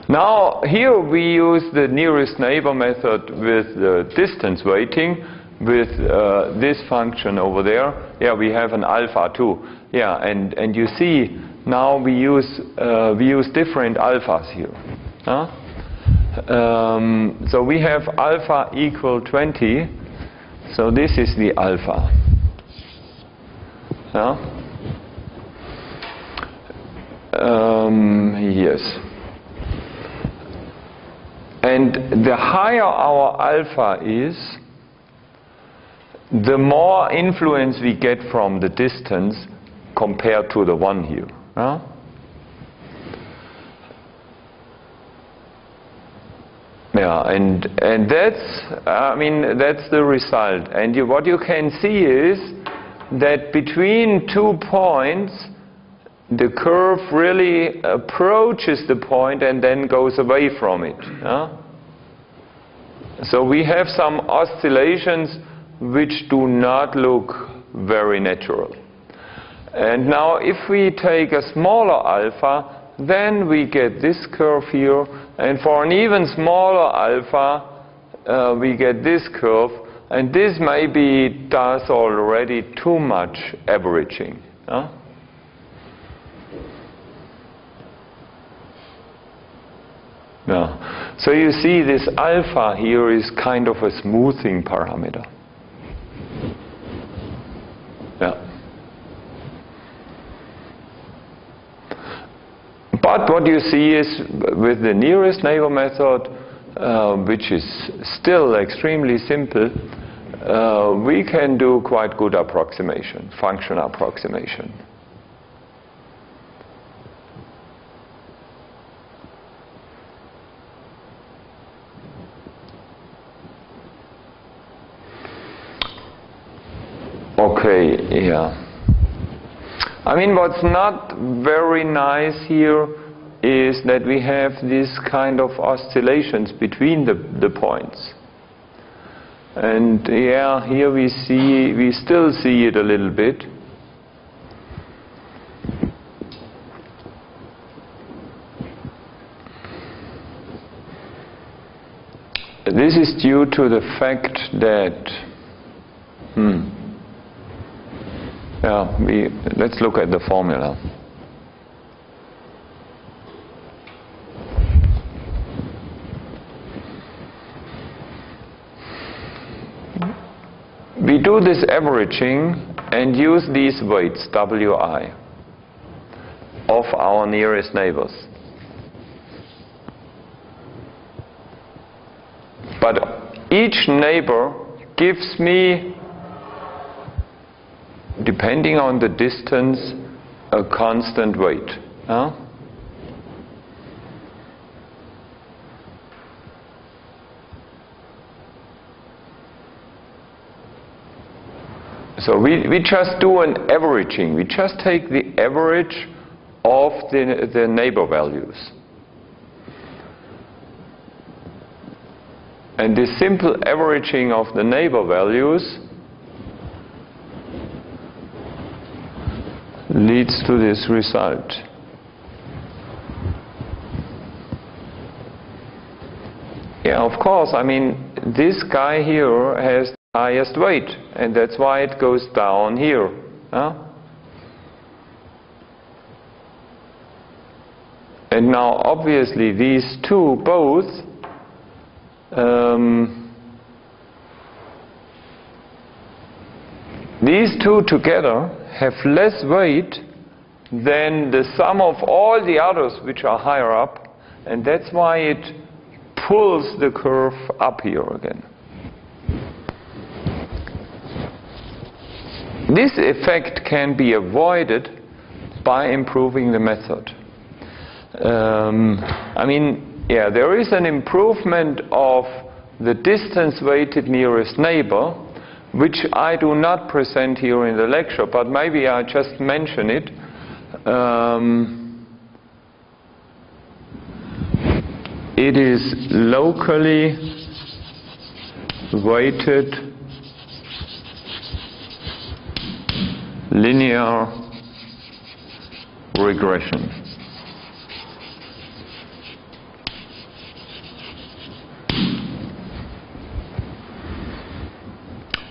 Now, here we use the nearest neighbor method with the distance weighting with uh, this function over there. Yeah, we have an alpha too. Yeah, and, and you see now we use, uh, we use different alphas here. Huh? Um, so we have alpha equal 20 so this is the alpha. Yeah? Um, yes. And the higher our alpha is, the more influence we get from the distance compared to the one here. Yeah? Yeah, and and that's I mean that's the result. And you, what you can see is that between two points, the curve really approaches the point and then goes away from it. Yeah? So we have some oscillations which do not look very natural. And now if we take a smaller alpha, then we get this curve here and for an even smaller alpha, uh, we get this curve. And this maybe does already too much averaging. Huh? Yeah. So you see this alpha here is kind of a smoothing parameter. Yeah. But what you see is with the nearest neighbor method, uh, which is still extremely simple, uh, we can do quite good approximation, function approximation. Okay, yeah. I mean, what's not very nice here is that we have this kind of oscillations between the, the points. And yeah, here we see, we still see it a little bit. This is due to the fact that, hmm, yeah, we, let's look at the formula. We do this averaging and use these weights, Wi, of our nearest neighbors. But each neighbor gives me depending on the distance, a constant weight. Huh? So we, we just do an averaging. We just take the average of the, the neighbor values. And this simple averaging of the neighbor values leads to this result. Yeah, of course, I mean, this guy here has highest weight, and that's why it goes down here. Huh? And now, obviously, these two both um, these two together have less weight than the sum of all the others which are higher up, and that's why it pulls the curve up here again. This effect can be avoided by improving the method. Um, I mean, yeah, there is an improvement of the distance weighted nearest neighbor, which I do not present here in the lecture, but maybe I just mention it. Um, it is locally weighted linear regression.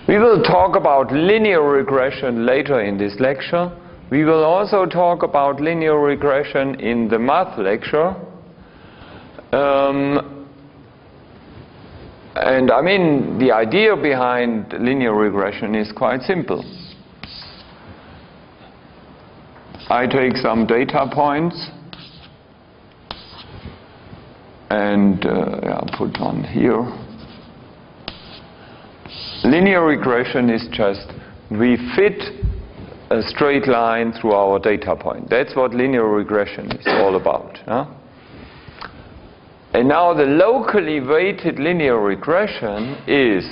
We will talk about linear regression later in this lecture. We will also talk about linear regression in the math lecture. Um, and I mean, the idea behind linear regression is quite simple. I take some data points and uh, yeah, put on here linear regression is just we fit a straight line through our data point. That's what linear regression is all about. Huh? And now the locally weighted linear regression is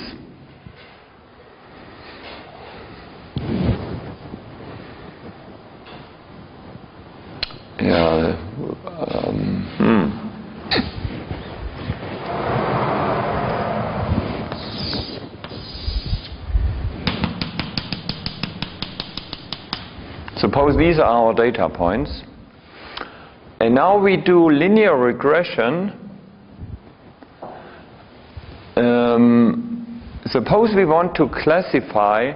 um, hmm. Suppose these are our data points. And now we do linear regression. Um, suppose we want to classify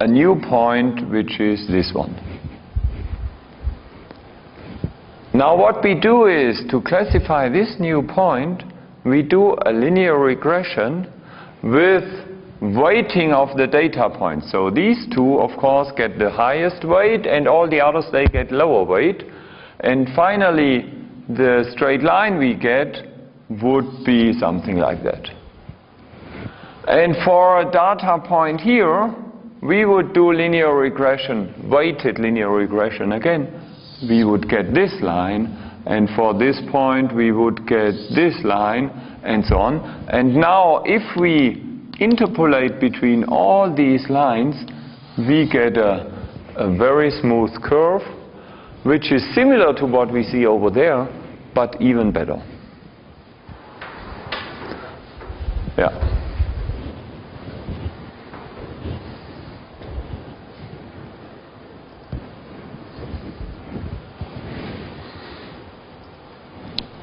a new point, which is this one. Now what we do is, to classify this new point, we do a linear regression with weighting of the data points. So these two, of course, get the highest weight, and all the others, they get lower weight. And finally, the straight line we get would be something like that. And for a data point here, we would do linear regression, weighted linear regression again. We would get this line, and for this point, we would get this line, and so on. And now, if we interpolate between all these lines, we get a, a very smooth curve, which is similar to what we see over there, but even better. Yeah.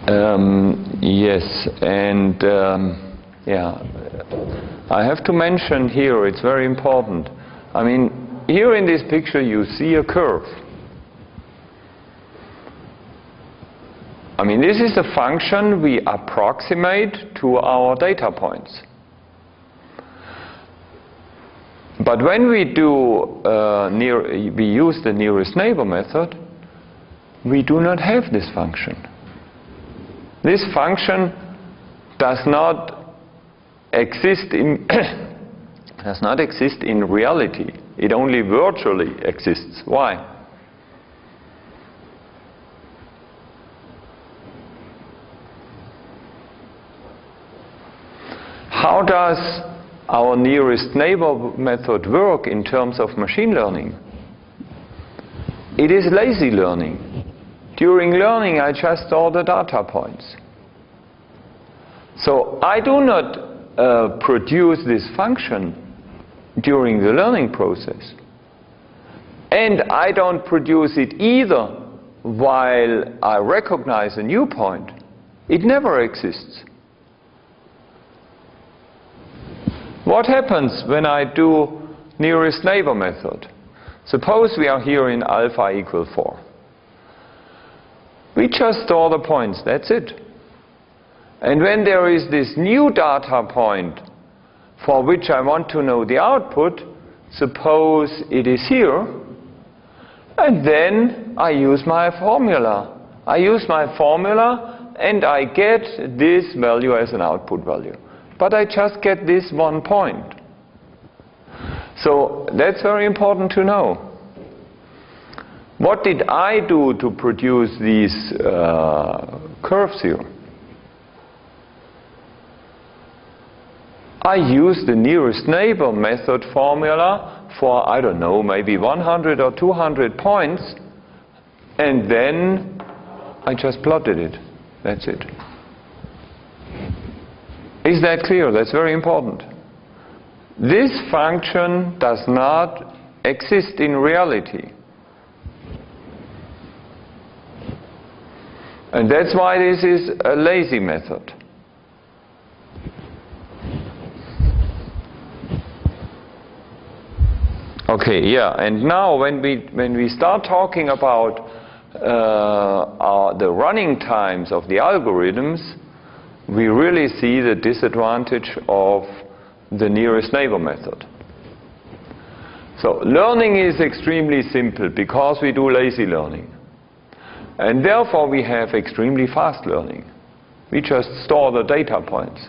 Um, yes, and um, yeah, I have to mention here, it's very important. I mean, here in this picture you see a curve. I mean, this is a function we approximate to our data points. But when we do uh, near, we use the nearest neighbor method, we do not have this function. This function does not exist in does not exist in reality. It only virtually exists. Why? How does our nearest neighbor method work in terms of machine learning? It is lazy learning. During learning, I just store the data points. So I do not uh, produce this function during the learning process. And I don't produce it either while I recognize a new point. It never exists. What happens when I do nearest neighbor method? Suppose we are here in alpha equal 4. We just store the points, that's it. And when there is this new data point for which I want to know the output, suppose it is here, and then I use my formula. I use my formula and I get this value as an output value. But I just get this one point. So that's very important to know. What did I do to produce these uh, curves here? I used the nearest neighbor method formula for, I don't know, maybe 100 or 200 points, and then I just plotted it. That's it. Is that clear? That's very important. This function does not exist in reality. And that's why this is a lazy method. Okay, yeah, and now when we, when we start talking about uh, our, the running times of the algorithms, we really see the disadvantage of the nearest neighbor method. So learning is extremely simple because we do lazy learning. And therefore we have extremely fast learning. We just store the data points.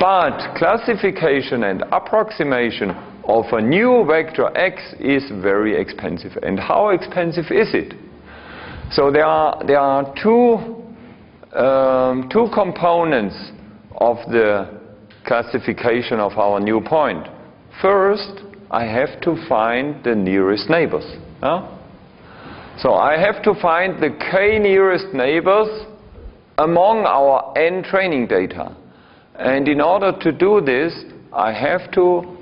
But classification and approximation of a new vector x is very expensive. And how expensive is it? So there are, there are two, um, two components of the classification of our new point. First, I have to find the nearest neighbors. Huh? So I have to find the k nearest neighbors among our n training data. And in order to do this, I have to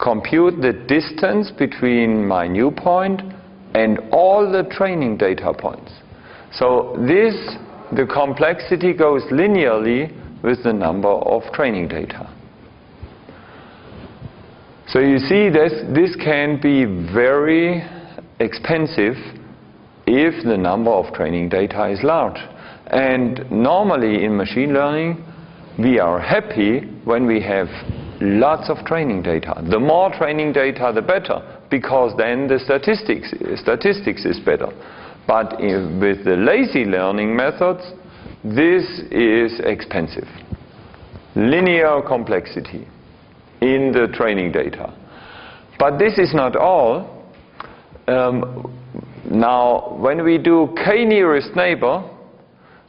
compute the distance between my new point and all the training data points. So this, the complexity goes linearly with the number of training data. So you see this, this can be very expensive if the number of training data is large. And normally in machine learning, we are happy when we have lots of training data. The more training data, the better, because then the statistics, statistics is better. But in, with the lazy learning methods, this is expensive. Linear complexity in the training data. But this is not all. Um, now, when we do k nearest neighbor,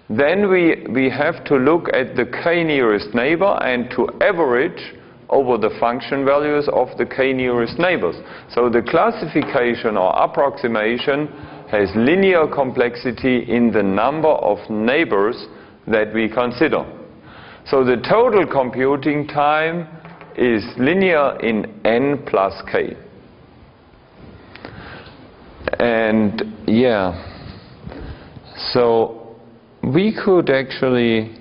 then we, we have to look at the k nearest neighbor and to average over the function values of the k nearest neighbors. So the classification or approximation has linear complexity in the number of neighbors that we consider. So the total computing time is linear in n plus k. And yeah, so we could actually,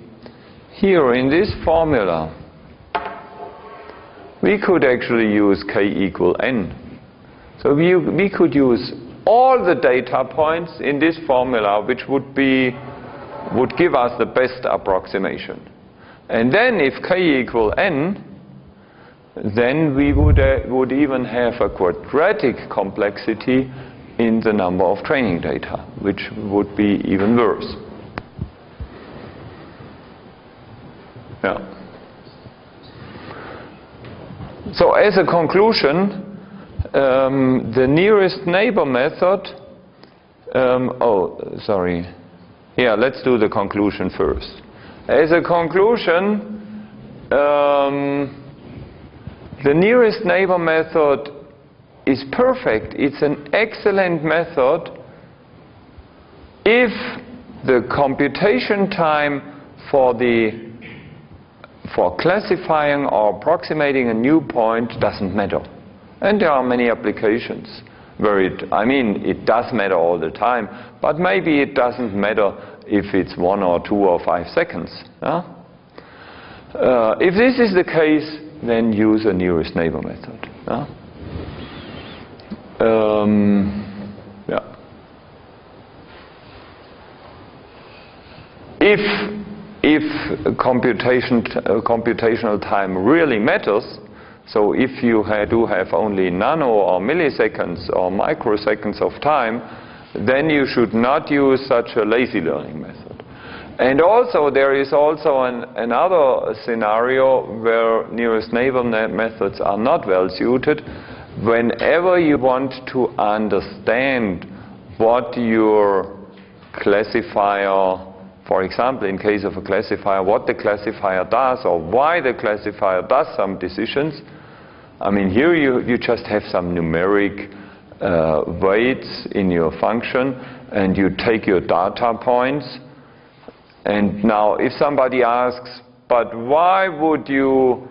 here in this formula, we could actually use k equal n. So we, we could use all the data points in this formula which would be would give us the best approximation. And then if k equal n, then we would, uh, would even have a quadratic complexity in the number of training data, which would be even worse. Yeah. So as a conclusion, um, the nearest neighbor method, um, oh, sorry. Yeah, let's do the conclusion first. As a conclusion, um, the nearest neighbor method is perfect. It's an excellent method if the computation time for the for classifying or approximating a new point doesn't matter. And there are many applications where it, I mean, it does matter all the time, but maybe it doesn't matter if it's one or two or five seconds. Uh, if this is the case, then use a nearest neighbor method. Um, yeah. If if computation uh, computational time really matters, so if you ha do have only nano or milliseconds or microseconds of time, then you should not use such a lazy learning method. And also there is also an, another scenario where nearest neighbor methods are not well suited. Whenever you want to understand what your classifier for example, in case of a classifier, what the classifier does or why the classifier does some decisions. I mean, here you, you just have some numeric uh, weights in your function and you take your data points. And now if somebody asks, but why would you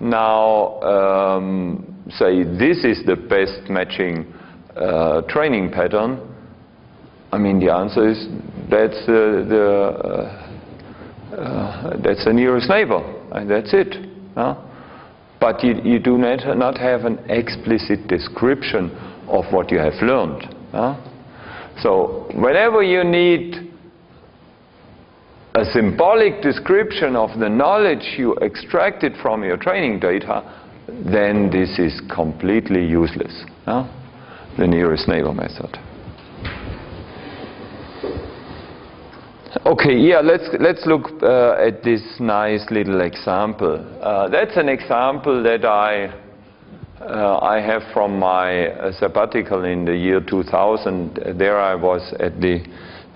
now um, say this is the best matching uh, training pattern? I mean, the answer is that's uh, the uh, uh, that's the nearest neighbor, and that's it. Huh? But you, you do not, not have an explicit description of what you have learned. Huh? So whenever you need a symbolic description of the knowledge you extracted from your training data, then this is completely useless. The nearest neighbor method. Okay, yeah, let's, let's look uh, at this nice little example. Uh, that's an example that I, uh, I have from my uh, sabbatical in the year 2000. There I was at the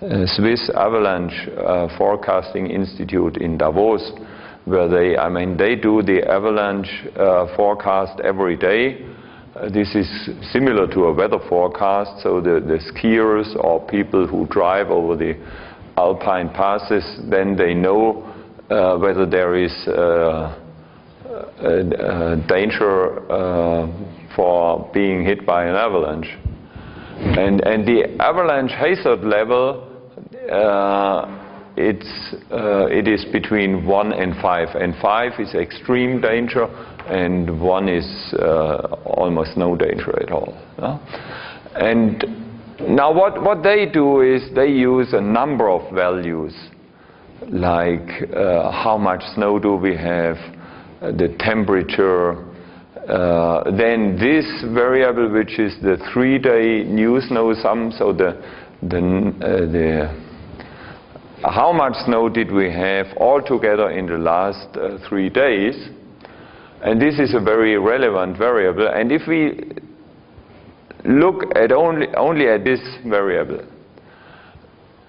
uh, Swiss Avalanche uh, Forecasting Institute in Davos, where they, I mean, they do the avalanche forecast every day. this is similar to a weather forecast, so the, the skiers or people who drive over the alpine passes, then they know uh, whether there is uh, a, a danger uh, for being hit by an avalanche. And, and the avalanche hazard level, uh, it's, uh, it is between 1 and 5. And 5 is extreme danger, and 1 is uh, almost no danger at all. And now what, what they do is they use a number of values like uh, how much snow do we have, uh, the temperature, uh, then this variable which is the three-day new snow sum, so the, the, uh, the how much snow did we have altogether in the last uh, three days, and this is a very relevant variable, and if we look at only, only at this variable.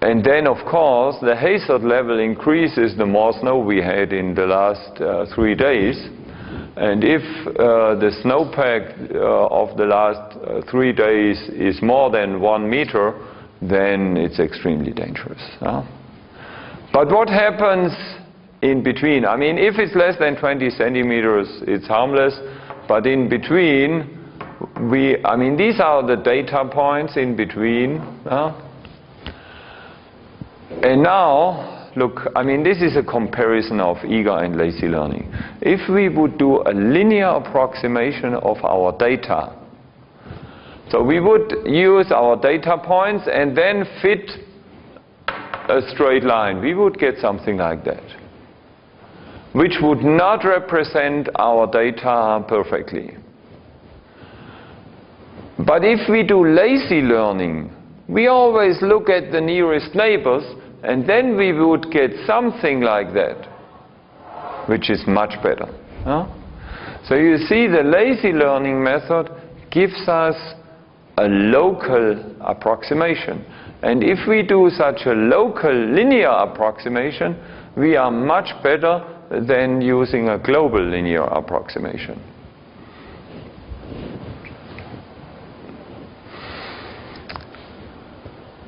And then, of course, the hazard level increases the more snow we had in the last uh, three days. And if uh, the snowpack uh, of the last uh, three days is more than one meter, then it's extremely dangerous. Huh? But what happens in between? I mean, if it's less than 20 centimeters, it's harmless. But in between, we, I mean, these are the data points in between. And now, look, I mean, this is a comparison of eager and lazy learning. If we would do a linear approximation of our data, so we would use our data points and then fit a straight line. We would get something like that, which would not represent our data perfectly. But if we do lazy learning, we always look at the nearest neighbors and then we would get something like that, which is much better. Huh? So you see the lazy learning method gives us a local approximation. And if we do such a local linear approximation, we are much better than using a global linear approximation.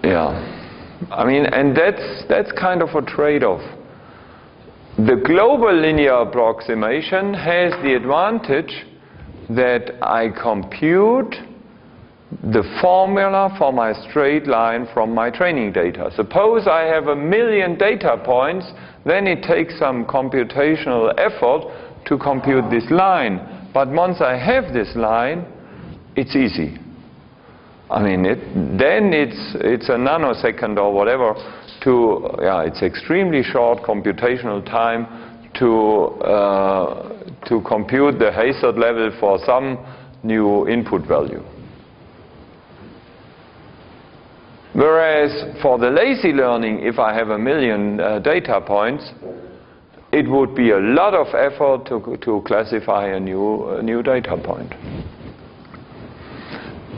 Yeah. I mean, and that's, that's kind of a trade-off. the global linear approximation has the advantage that I compute the formula for my straight line from my training data. Suppose I have a million data points, then it takes some computational effort to compute this line. But once I have this line, it's easy. I mean, it, then it's, it's a nanosecond or whatever to, yeah, it's extremely short computational time to, uh, to compute the hazard level for some new input value. Whereas for the lazy learning, if I have a million uh, data points, it would be a lot of effort to, to classify a new, a new data point.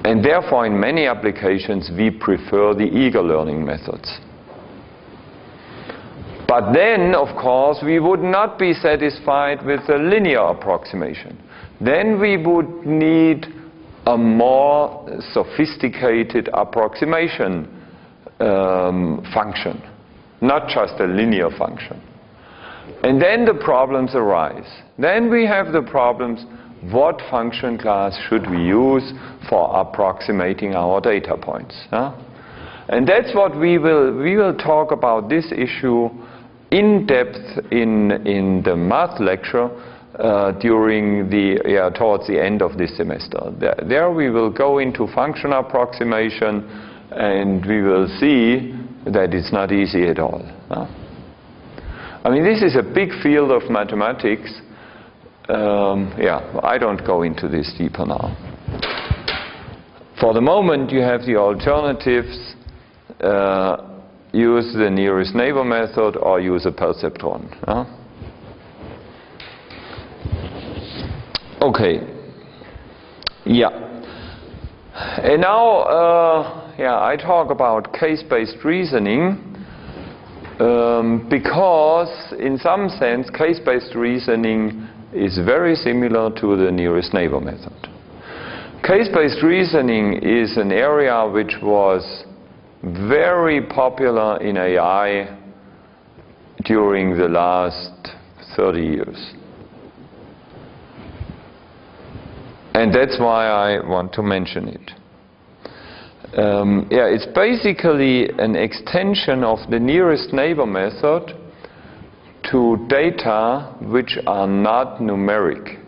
And therefore, in many applications, we prefer the eager learning methods. But then, of course, we would not be satisfied with a linear approximation. Then we would need a more sophisticated approximation um, function, not just a linear function. And then the problems arise. Then we have the problems, what function class should we use for approximating our data points? Huh? And that's what we will, we will talk about this issue in depth in, in the math lecture uh, during the, yeah, towards the end of this semester. There, we will go into function approximation and we will see that it's not easy at all. Huh? I mean, this is a big field of mathematics. Um, yeah, I don't go into this deeper now. For the moment, you have the alternatives. Uh, use the nearest neighbor method or use a perceptron. Huh? Okay. Yeah. And now, uh, yeah, I talk about case-based reasoning um, because, in some sense, case-based reasoning is very similar to the nearest neighbor method. Case-based reasoning is an area which was very popular in AI during the last 30 years. And that's why I want to mention it. Um, yeah, it's basically an extension of the nearest neighbor method to data which are not numeric,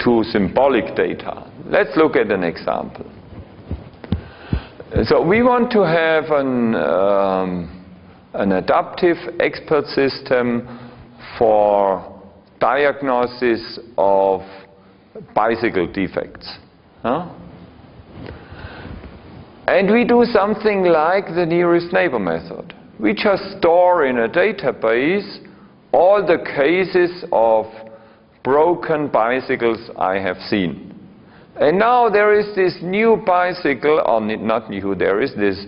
to symbolic data. Let's look at an example. So we want to have an, um, an adaptive expert system for diagnosis of bicycle defects. Huh? And we do something like the nearest neighbor method. We just store in a database all the cases of broken bicycles I have seen. And now there is this new bicycle, or not new, there is this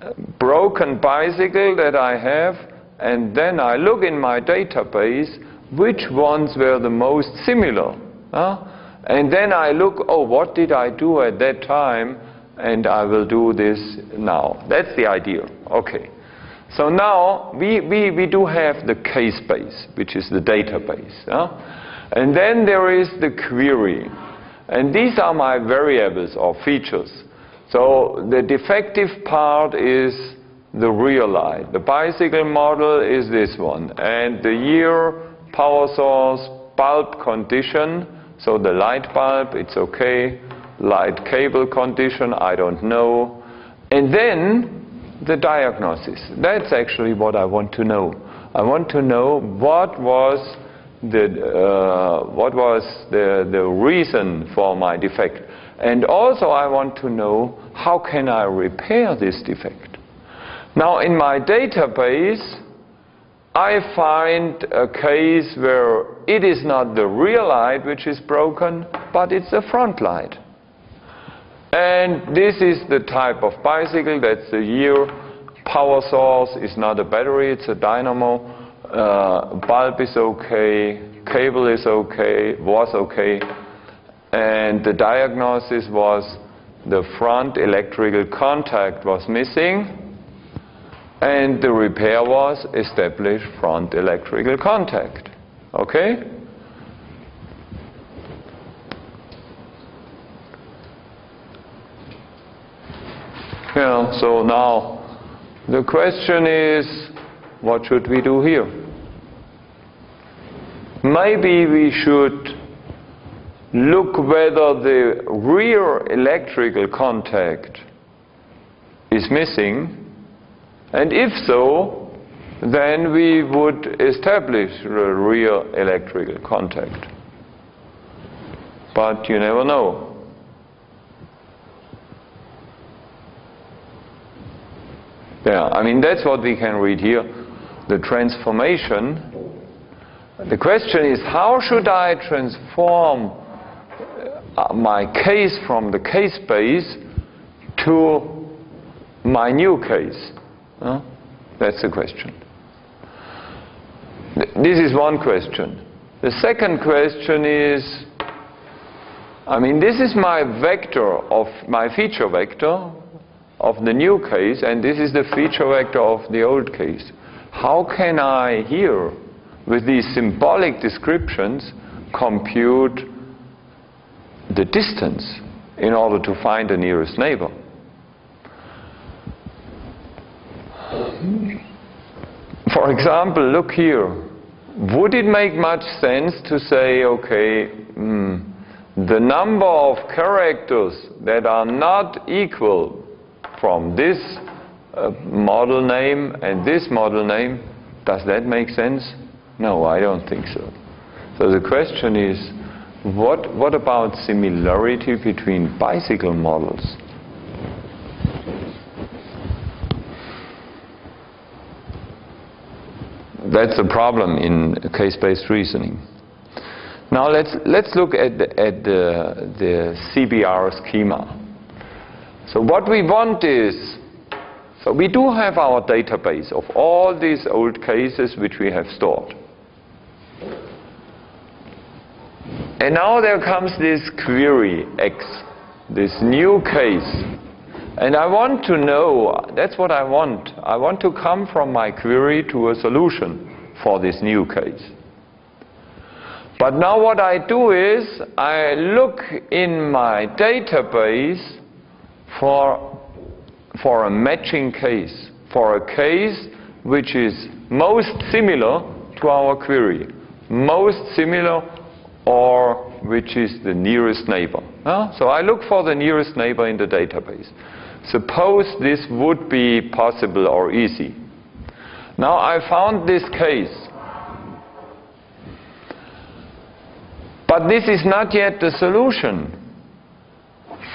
uh, broken bicycle that I have, and then I look in my database which ones were the most similar. Huh? And then I look, oh, what did I do at that time? and I will do this now. That's the idea. Okay. So now we, we, we do have the case base, which is the database. Huh? And then there is the query. And these are my variables or features. So the defective part is the real light. The bicycle model is this one. And the year, power source, bulb condition. So the light bulb, it's okay light cable condition, I don't know. And then the diagnosis. That's actually what I want to know. I want to know what was the, uh, what was the, the reason for my defect. And also I want to know how can I repair this defect. Now in my database, I find a case where it is not the rear light which is broken, but it's the front light. And this is the type of bicycle, that's the year. Power source is not a battery, it's a dynamo. Uh, bulb is okay, cable is okay, was okay. And the diagnosis was the front electrical contact was missing and the repair was establish front electrical contact. Okay? Yeah, so now the question is, what should we do here? Maybe we should look whether the rear electrical contact is missing, and if so, then we would establish a real electrical contact. But you never know. Yeah, I mean, that's what we can read here. The transformation. The question is, how should I transform uh, my case from the case base to my new case? Huh? That's the question. This is one question. The second question is, I mean, this is my vector of my feature vector of the new case, and this is the feature vector of the old case. How can I here, with these symbolic descriptions, compute the distance in order to find the nearest neighbor? For example, look here. Would it make much sense to say, okay, mm, the number of characters that are not equal from this uh, model name and this model name, does that make sense? No, I don't think so. So the question is, what, what about similarity between bicycle models? That's a problem in case-based reasoning. Now let's, let's look at, the, at the, the CBR schema. So what we want is, so we do have our database of all these old cases which we have stored. And now there comes this query X, this new case. And I want to know, that's what I want. I want to come from my query to a solution for this new case. But now what I do is, I look in my database for, for a matching case, for a case which is most similar to our query, most similar or which is the nearest neighbor. Huh? So I look for the nearest neighbor in the database. Suppose this would be possible or easy. Now I found this case. But this is not yet the solution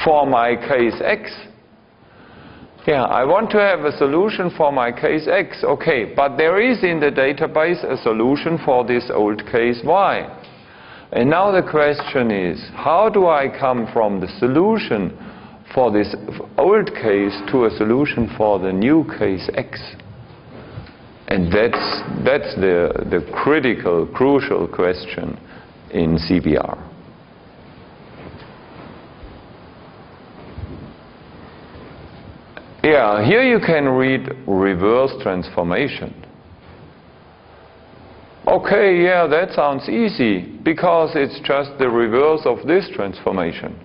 for my case X. Yeah, I want to have a solution for my case X. Okay, but there is in the database a solution for this old case Y. And now the question is, how do I come from the solution for this old case to a solution for the new case X? And that's, that's the, the critical, crucial question in CBR. Yeah, here you can read reverse transformation. Okay, yeah, that sounds easy because it's just the reverse of this transformation.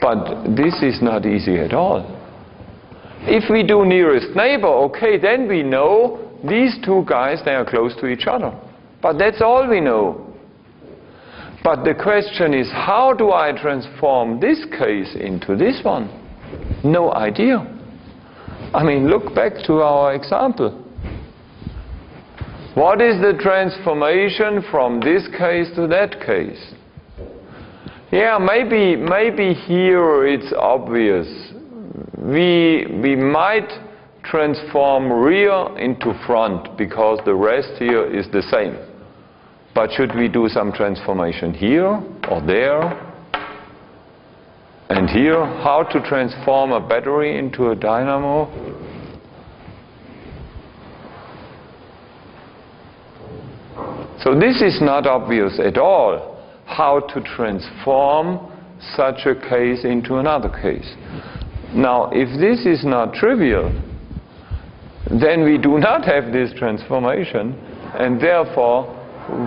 But this is not easy at all. If we do nearest neighbor, okay, then we know these two guys, they are close to each other. But that's all we know. But the question is, how do I transform this case into this one? No idea. I mean, look back to our example. What is the transformation from this case to that case? Yeah, maybe, maybe here it's obvious. We, we might transform rear into front because the rest here is the same. But should we do some transformation here or there and here, how to transform a battery into a dynamo. So this is not obvious at all, how to transform such a case into another case. Now, if this is not trivial, then we do not have this transformation, and therefore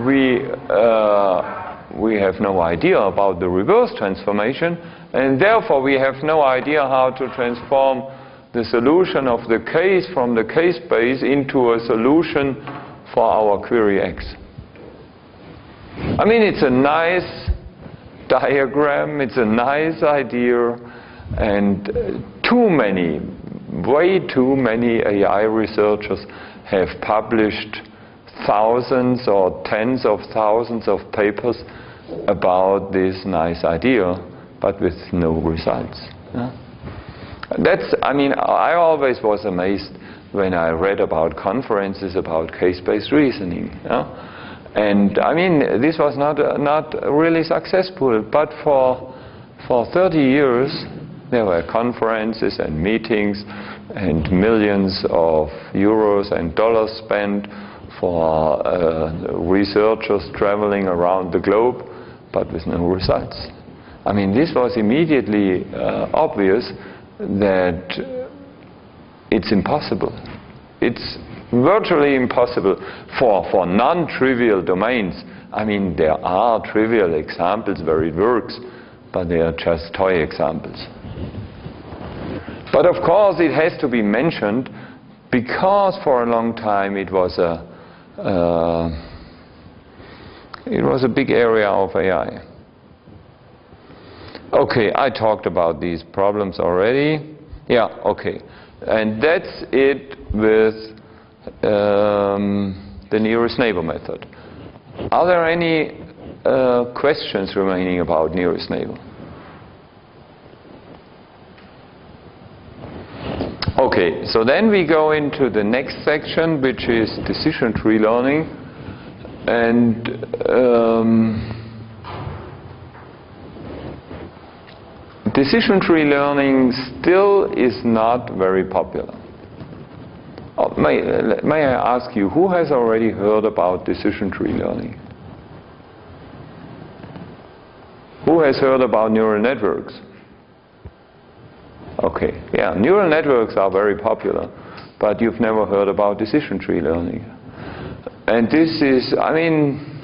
we, uh, we have no idea about the reverse transformation, and therefore we have no idea how to transform the solution of the case from the case base into a solution for our query X. I mean, it's a nice diagram, it's a nice idea, and uh, too many, way too many AI researchers have published thousands or tens of thousands of papers about this nice idea, but with no results. Yeah? That's, I mean, I always was amazed when I read about conferences about case-based reasoning. Yeah? And I mean, this was not, uh, not really successful, but for, for 30 years, there were conferences and meetings and millions of euros and dollars spent for uh, researchers traveling around the globe, but with no results. I mean, this was immediately uh, obvious that it's impossible. It's virtually impossible for, for non-trivial domains. I mean, there are trivial examples where it works, but they are just toy examples. But of course, it has to be mentioned because for a long time it was a uh, it was a big area of AI. Okay, I talked about these problems already. Yeah, okay. And that's it with um, the nearest neighbor method. Are there any uh, questions remaining about nearest neighbor? Okay, so then we go into the next section, which is decision tree learning. And um, decision tree learning still is not very popular. Oh, may, may I ask you, who has already heard about decision tree learning? Who has heard about neural networks? Okay, yeah, neural networks are very popular, but you've never heard about decision tree learning. And this is, I mean,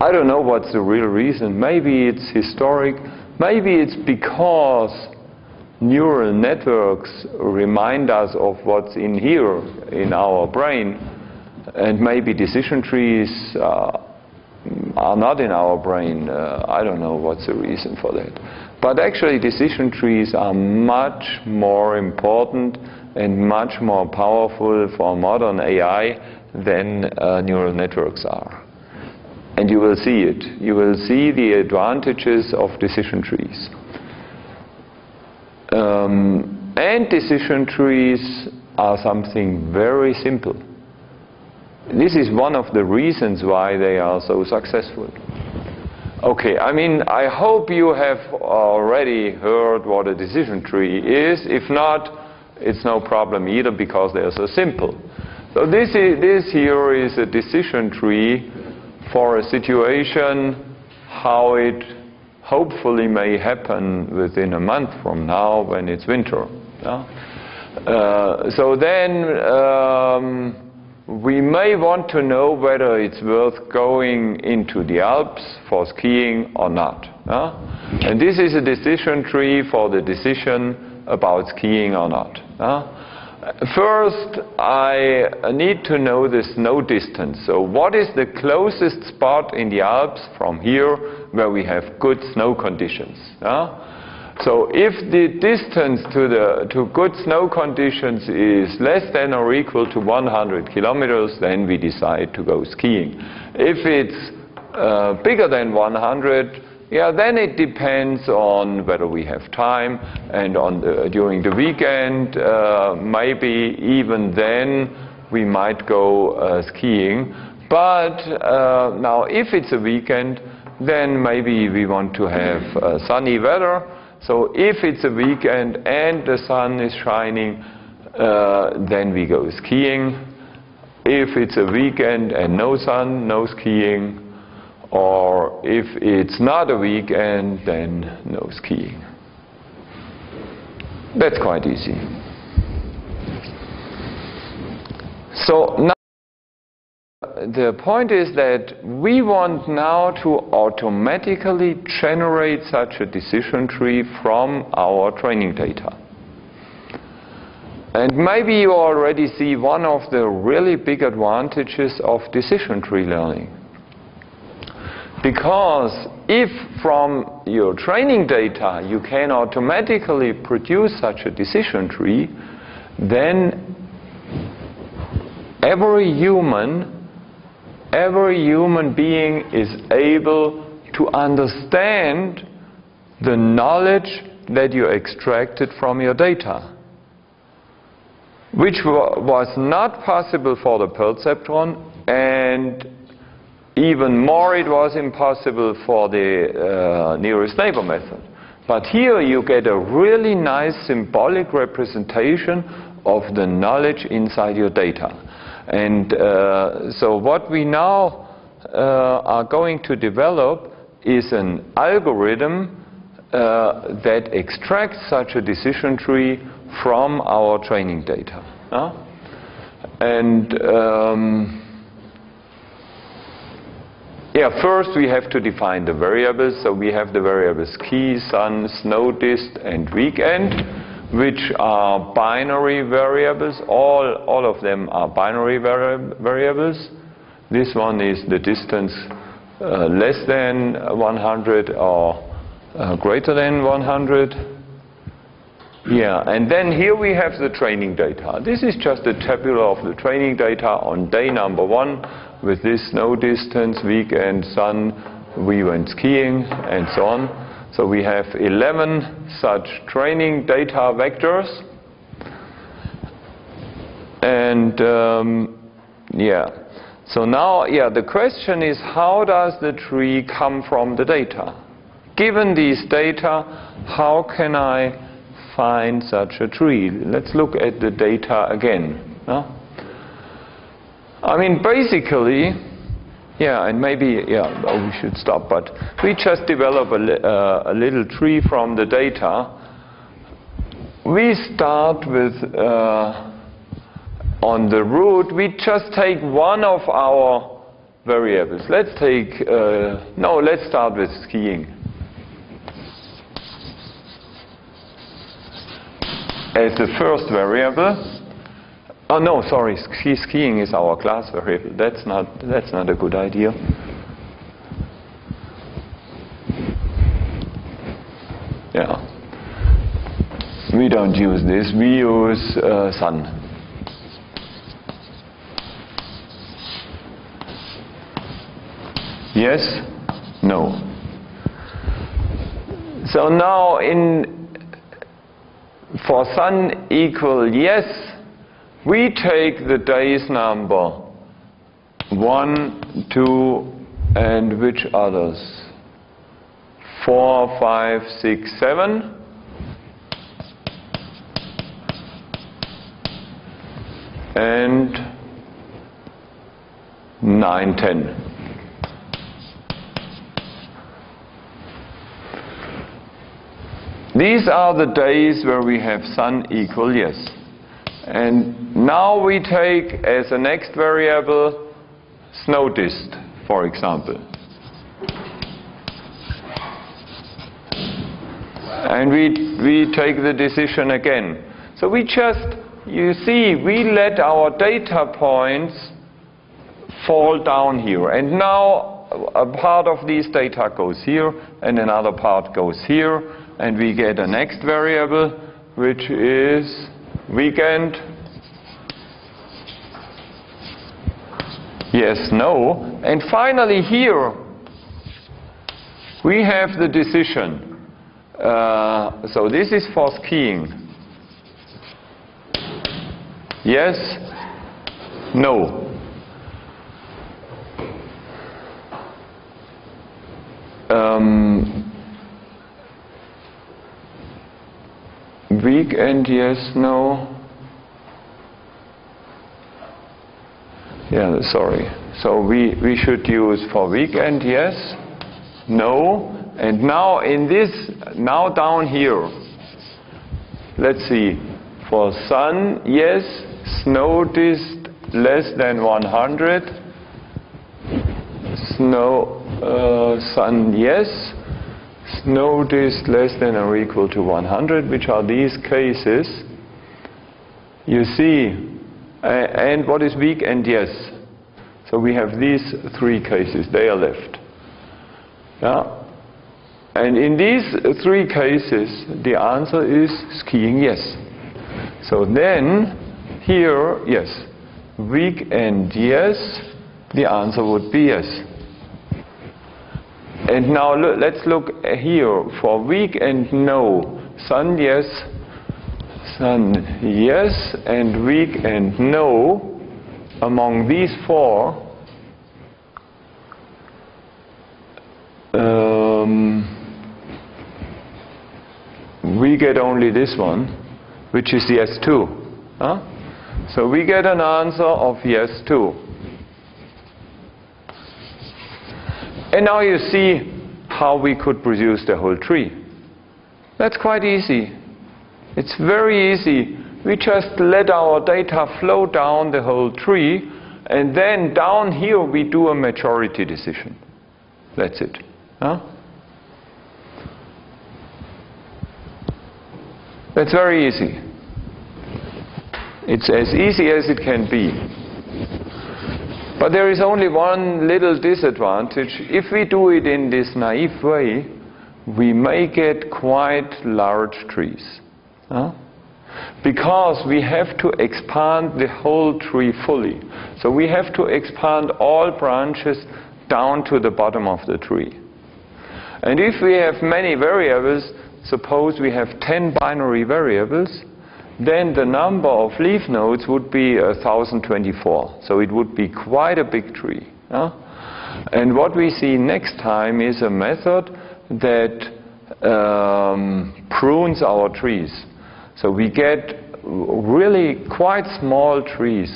I don't know what's the real reason. Maybe it's historic, maybe it's because neural networks remind us of what's in here in our brain, and maybe decision trees uh, are not in our brain. Uh, I don't know what's the reason for that. But actually decision trees are much more important and much more powerful for modern AI than uh, neural networks are. And you will see it. You will see the advantages of decision trees. Um, and decision trees are something very simple. This is one of the reasons why they are so successful. Okay, I mean, I hope you have already heard what a decision tree is. If not, it's no problem either because they're so simple. So this, is, this here is a decision tree for a situation how it hopefully may happen within a month from now when it's winter. Yeah? Uh, so then um, we may want to know whether it's worth going into the Alps for skiing or not. Uh? And this is a decision tree for the decision about skiing or not. Uh? First, I need to know the snow distance. So what is the closest spot in the Alps from here where we have good snow conditions? Uh? So if the distance to, the, to good snow conditions is less than or equal to 100 kilometers, then we decide to go skiing. If it's uh, bigger than 100, yeah, then it depends on whether we have time and on the, during the weekend, uh, maybe even then we might go uh, skiing. But uh, now if it's a weekend, then maybe we want to have uh, sunny weather so if it's a weekend and the sun is shining, uh, then we go skiing. If it's a weekend and no sun, no skiing. Or if it's not a weekend, then no skiing. That's quite easy. So now the point is that we want now to automatically generate such a decision tree from our training data. And maybe you already see one of the really big advantages of decision tree learning. Because if from your training data you can automatically produce such a decision tree, then every human, every human being is able to understand the knowledge that you extracted from your data which was not possible for the perceptron and even more it was impossible for the uh, nearest neighbor method. But here you get a really nice symbolic representation of the knowledge inside your data. And uh, so what we now uh, are going to develop is an algorithm uh, that extracts such a decision tree from our training data. Uh, and um, yeah, first we have to define the variables. So we have the variables key, sun, snow dist, and weekend, which are binary variables. All, all of them are binary vari variables. This one is the distance uh, less than 100 or uh, greater than 100. Yeah, and then here we have the training data. This is just a tabular of the training data on day number one with this snow distance, weekend, sun, we went skiing, and so on. So we have 11 such training data vectors. And um, yeah, so now, yeah, the question is how does the tree come from the data? Given these data, how can I find such a tree. Let's look at the data again. I mean, basically, yeah, and maybe, yeah, oh, we should stop, but we just develop a, uh, a little tree from the data. We start with, uh, on the root, we just take one of our variables. Let's take, uh, no, let's start with skiing. As the first variable. Oh no, sorry, ski skiing is our class variable. That's not that's not a good idea. Yeah. We don't use this. We use uh, sun. Yes? No. So now in for sun equal yes, we take the days number 1, 2, and which others? 4, 5, 6, 7. And 9, 10. These are the days where we have sun equal yes. And now we take as a next variable snow dist, for example. And we, we take the decision again. So we just, you see, we let our data points fall down here. And now a part of these data goes here, and another part goes here, and we get a next variable which is weekend. Yes no. And finally here we have the decision. Uh, so this is for skiing. Yes no. Um, Weekend, yes, no. Yeah, sorry. So we, we should use for weekend, yes, no. And now in this, now down here, let's see. For sun, yes, snow dist, less than 100, snow, uh, sun yes, dist less than or equal to 100, which are these cases. You see, uh, and what is weekend yes. So we have these three cases, they are left. Yeah? And in these three cases, the answer is skiing yes. So then, here, yes, weekend yes, the answer would be yes. And now let's look here for weekend no. Sun yes, sun yes, and weekend no. Among these four, um, we get only this one, which is yes 2. Huh? So we get an answer of yes 2. And now you see how we could produce the whole tree. That's quite easy. It's very easy. We just let our data flow down the whole tree, and then down here we do a majority decision. That's it. Huh? That's very easy. It's as easy as it can be. But there is only one little disadvantage. If we do it in this naive way, we may get quite large trees. Huh? Because we have to expand the whole tree fully. So we have to expand all branches down to the bottom of the tree. And if we have many variables, suppose we have 10 binary variables, then the number of leaf nodes would be 1024. So it would be quite a big tree. Huh? And what we see next time is a method that um, prunes our trees. So we get really quite small trees,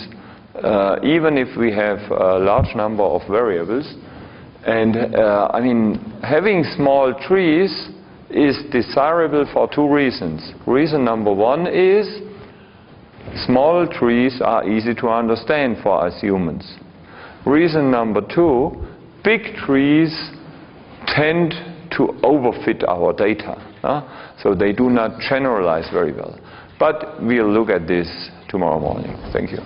uh, even if we have a large number of variables. And uh, I mean, having small trees is desirable for two reasons. Reason number one is small trees are easy to understand for us humans. Reason number two, big trees tend to overfit our data. So they do not generalize very well. But we'll look at this tomorrow morning. Thank you.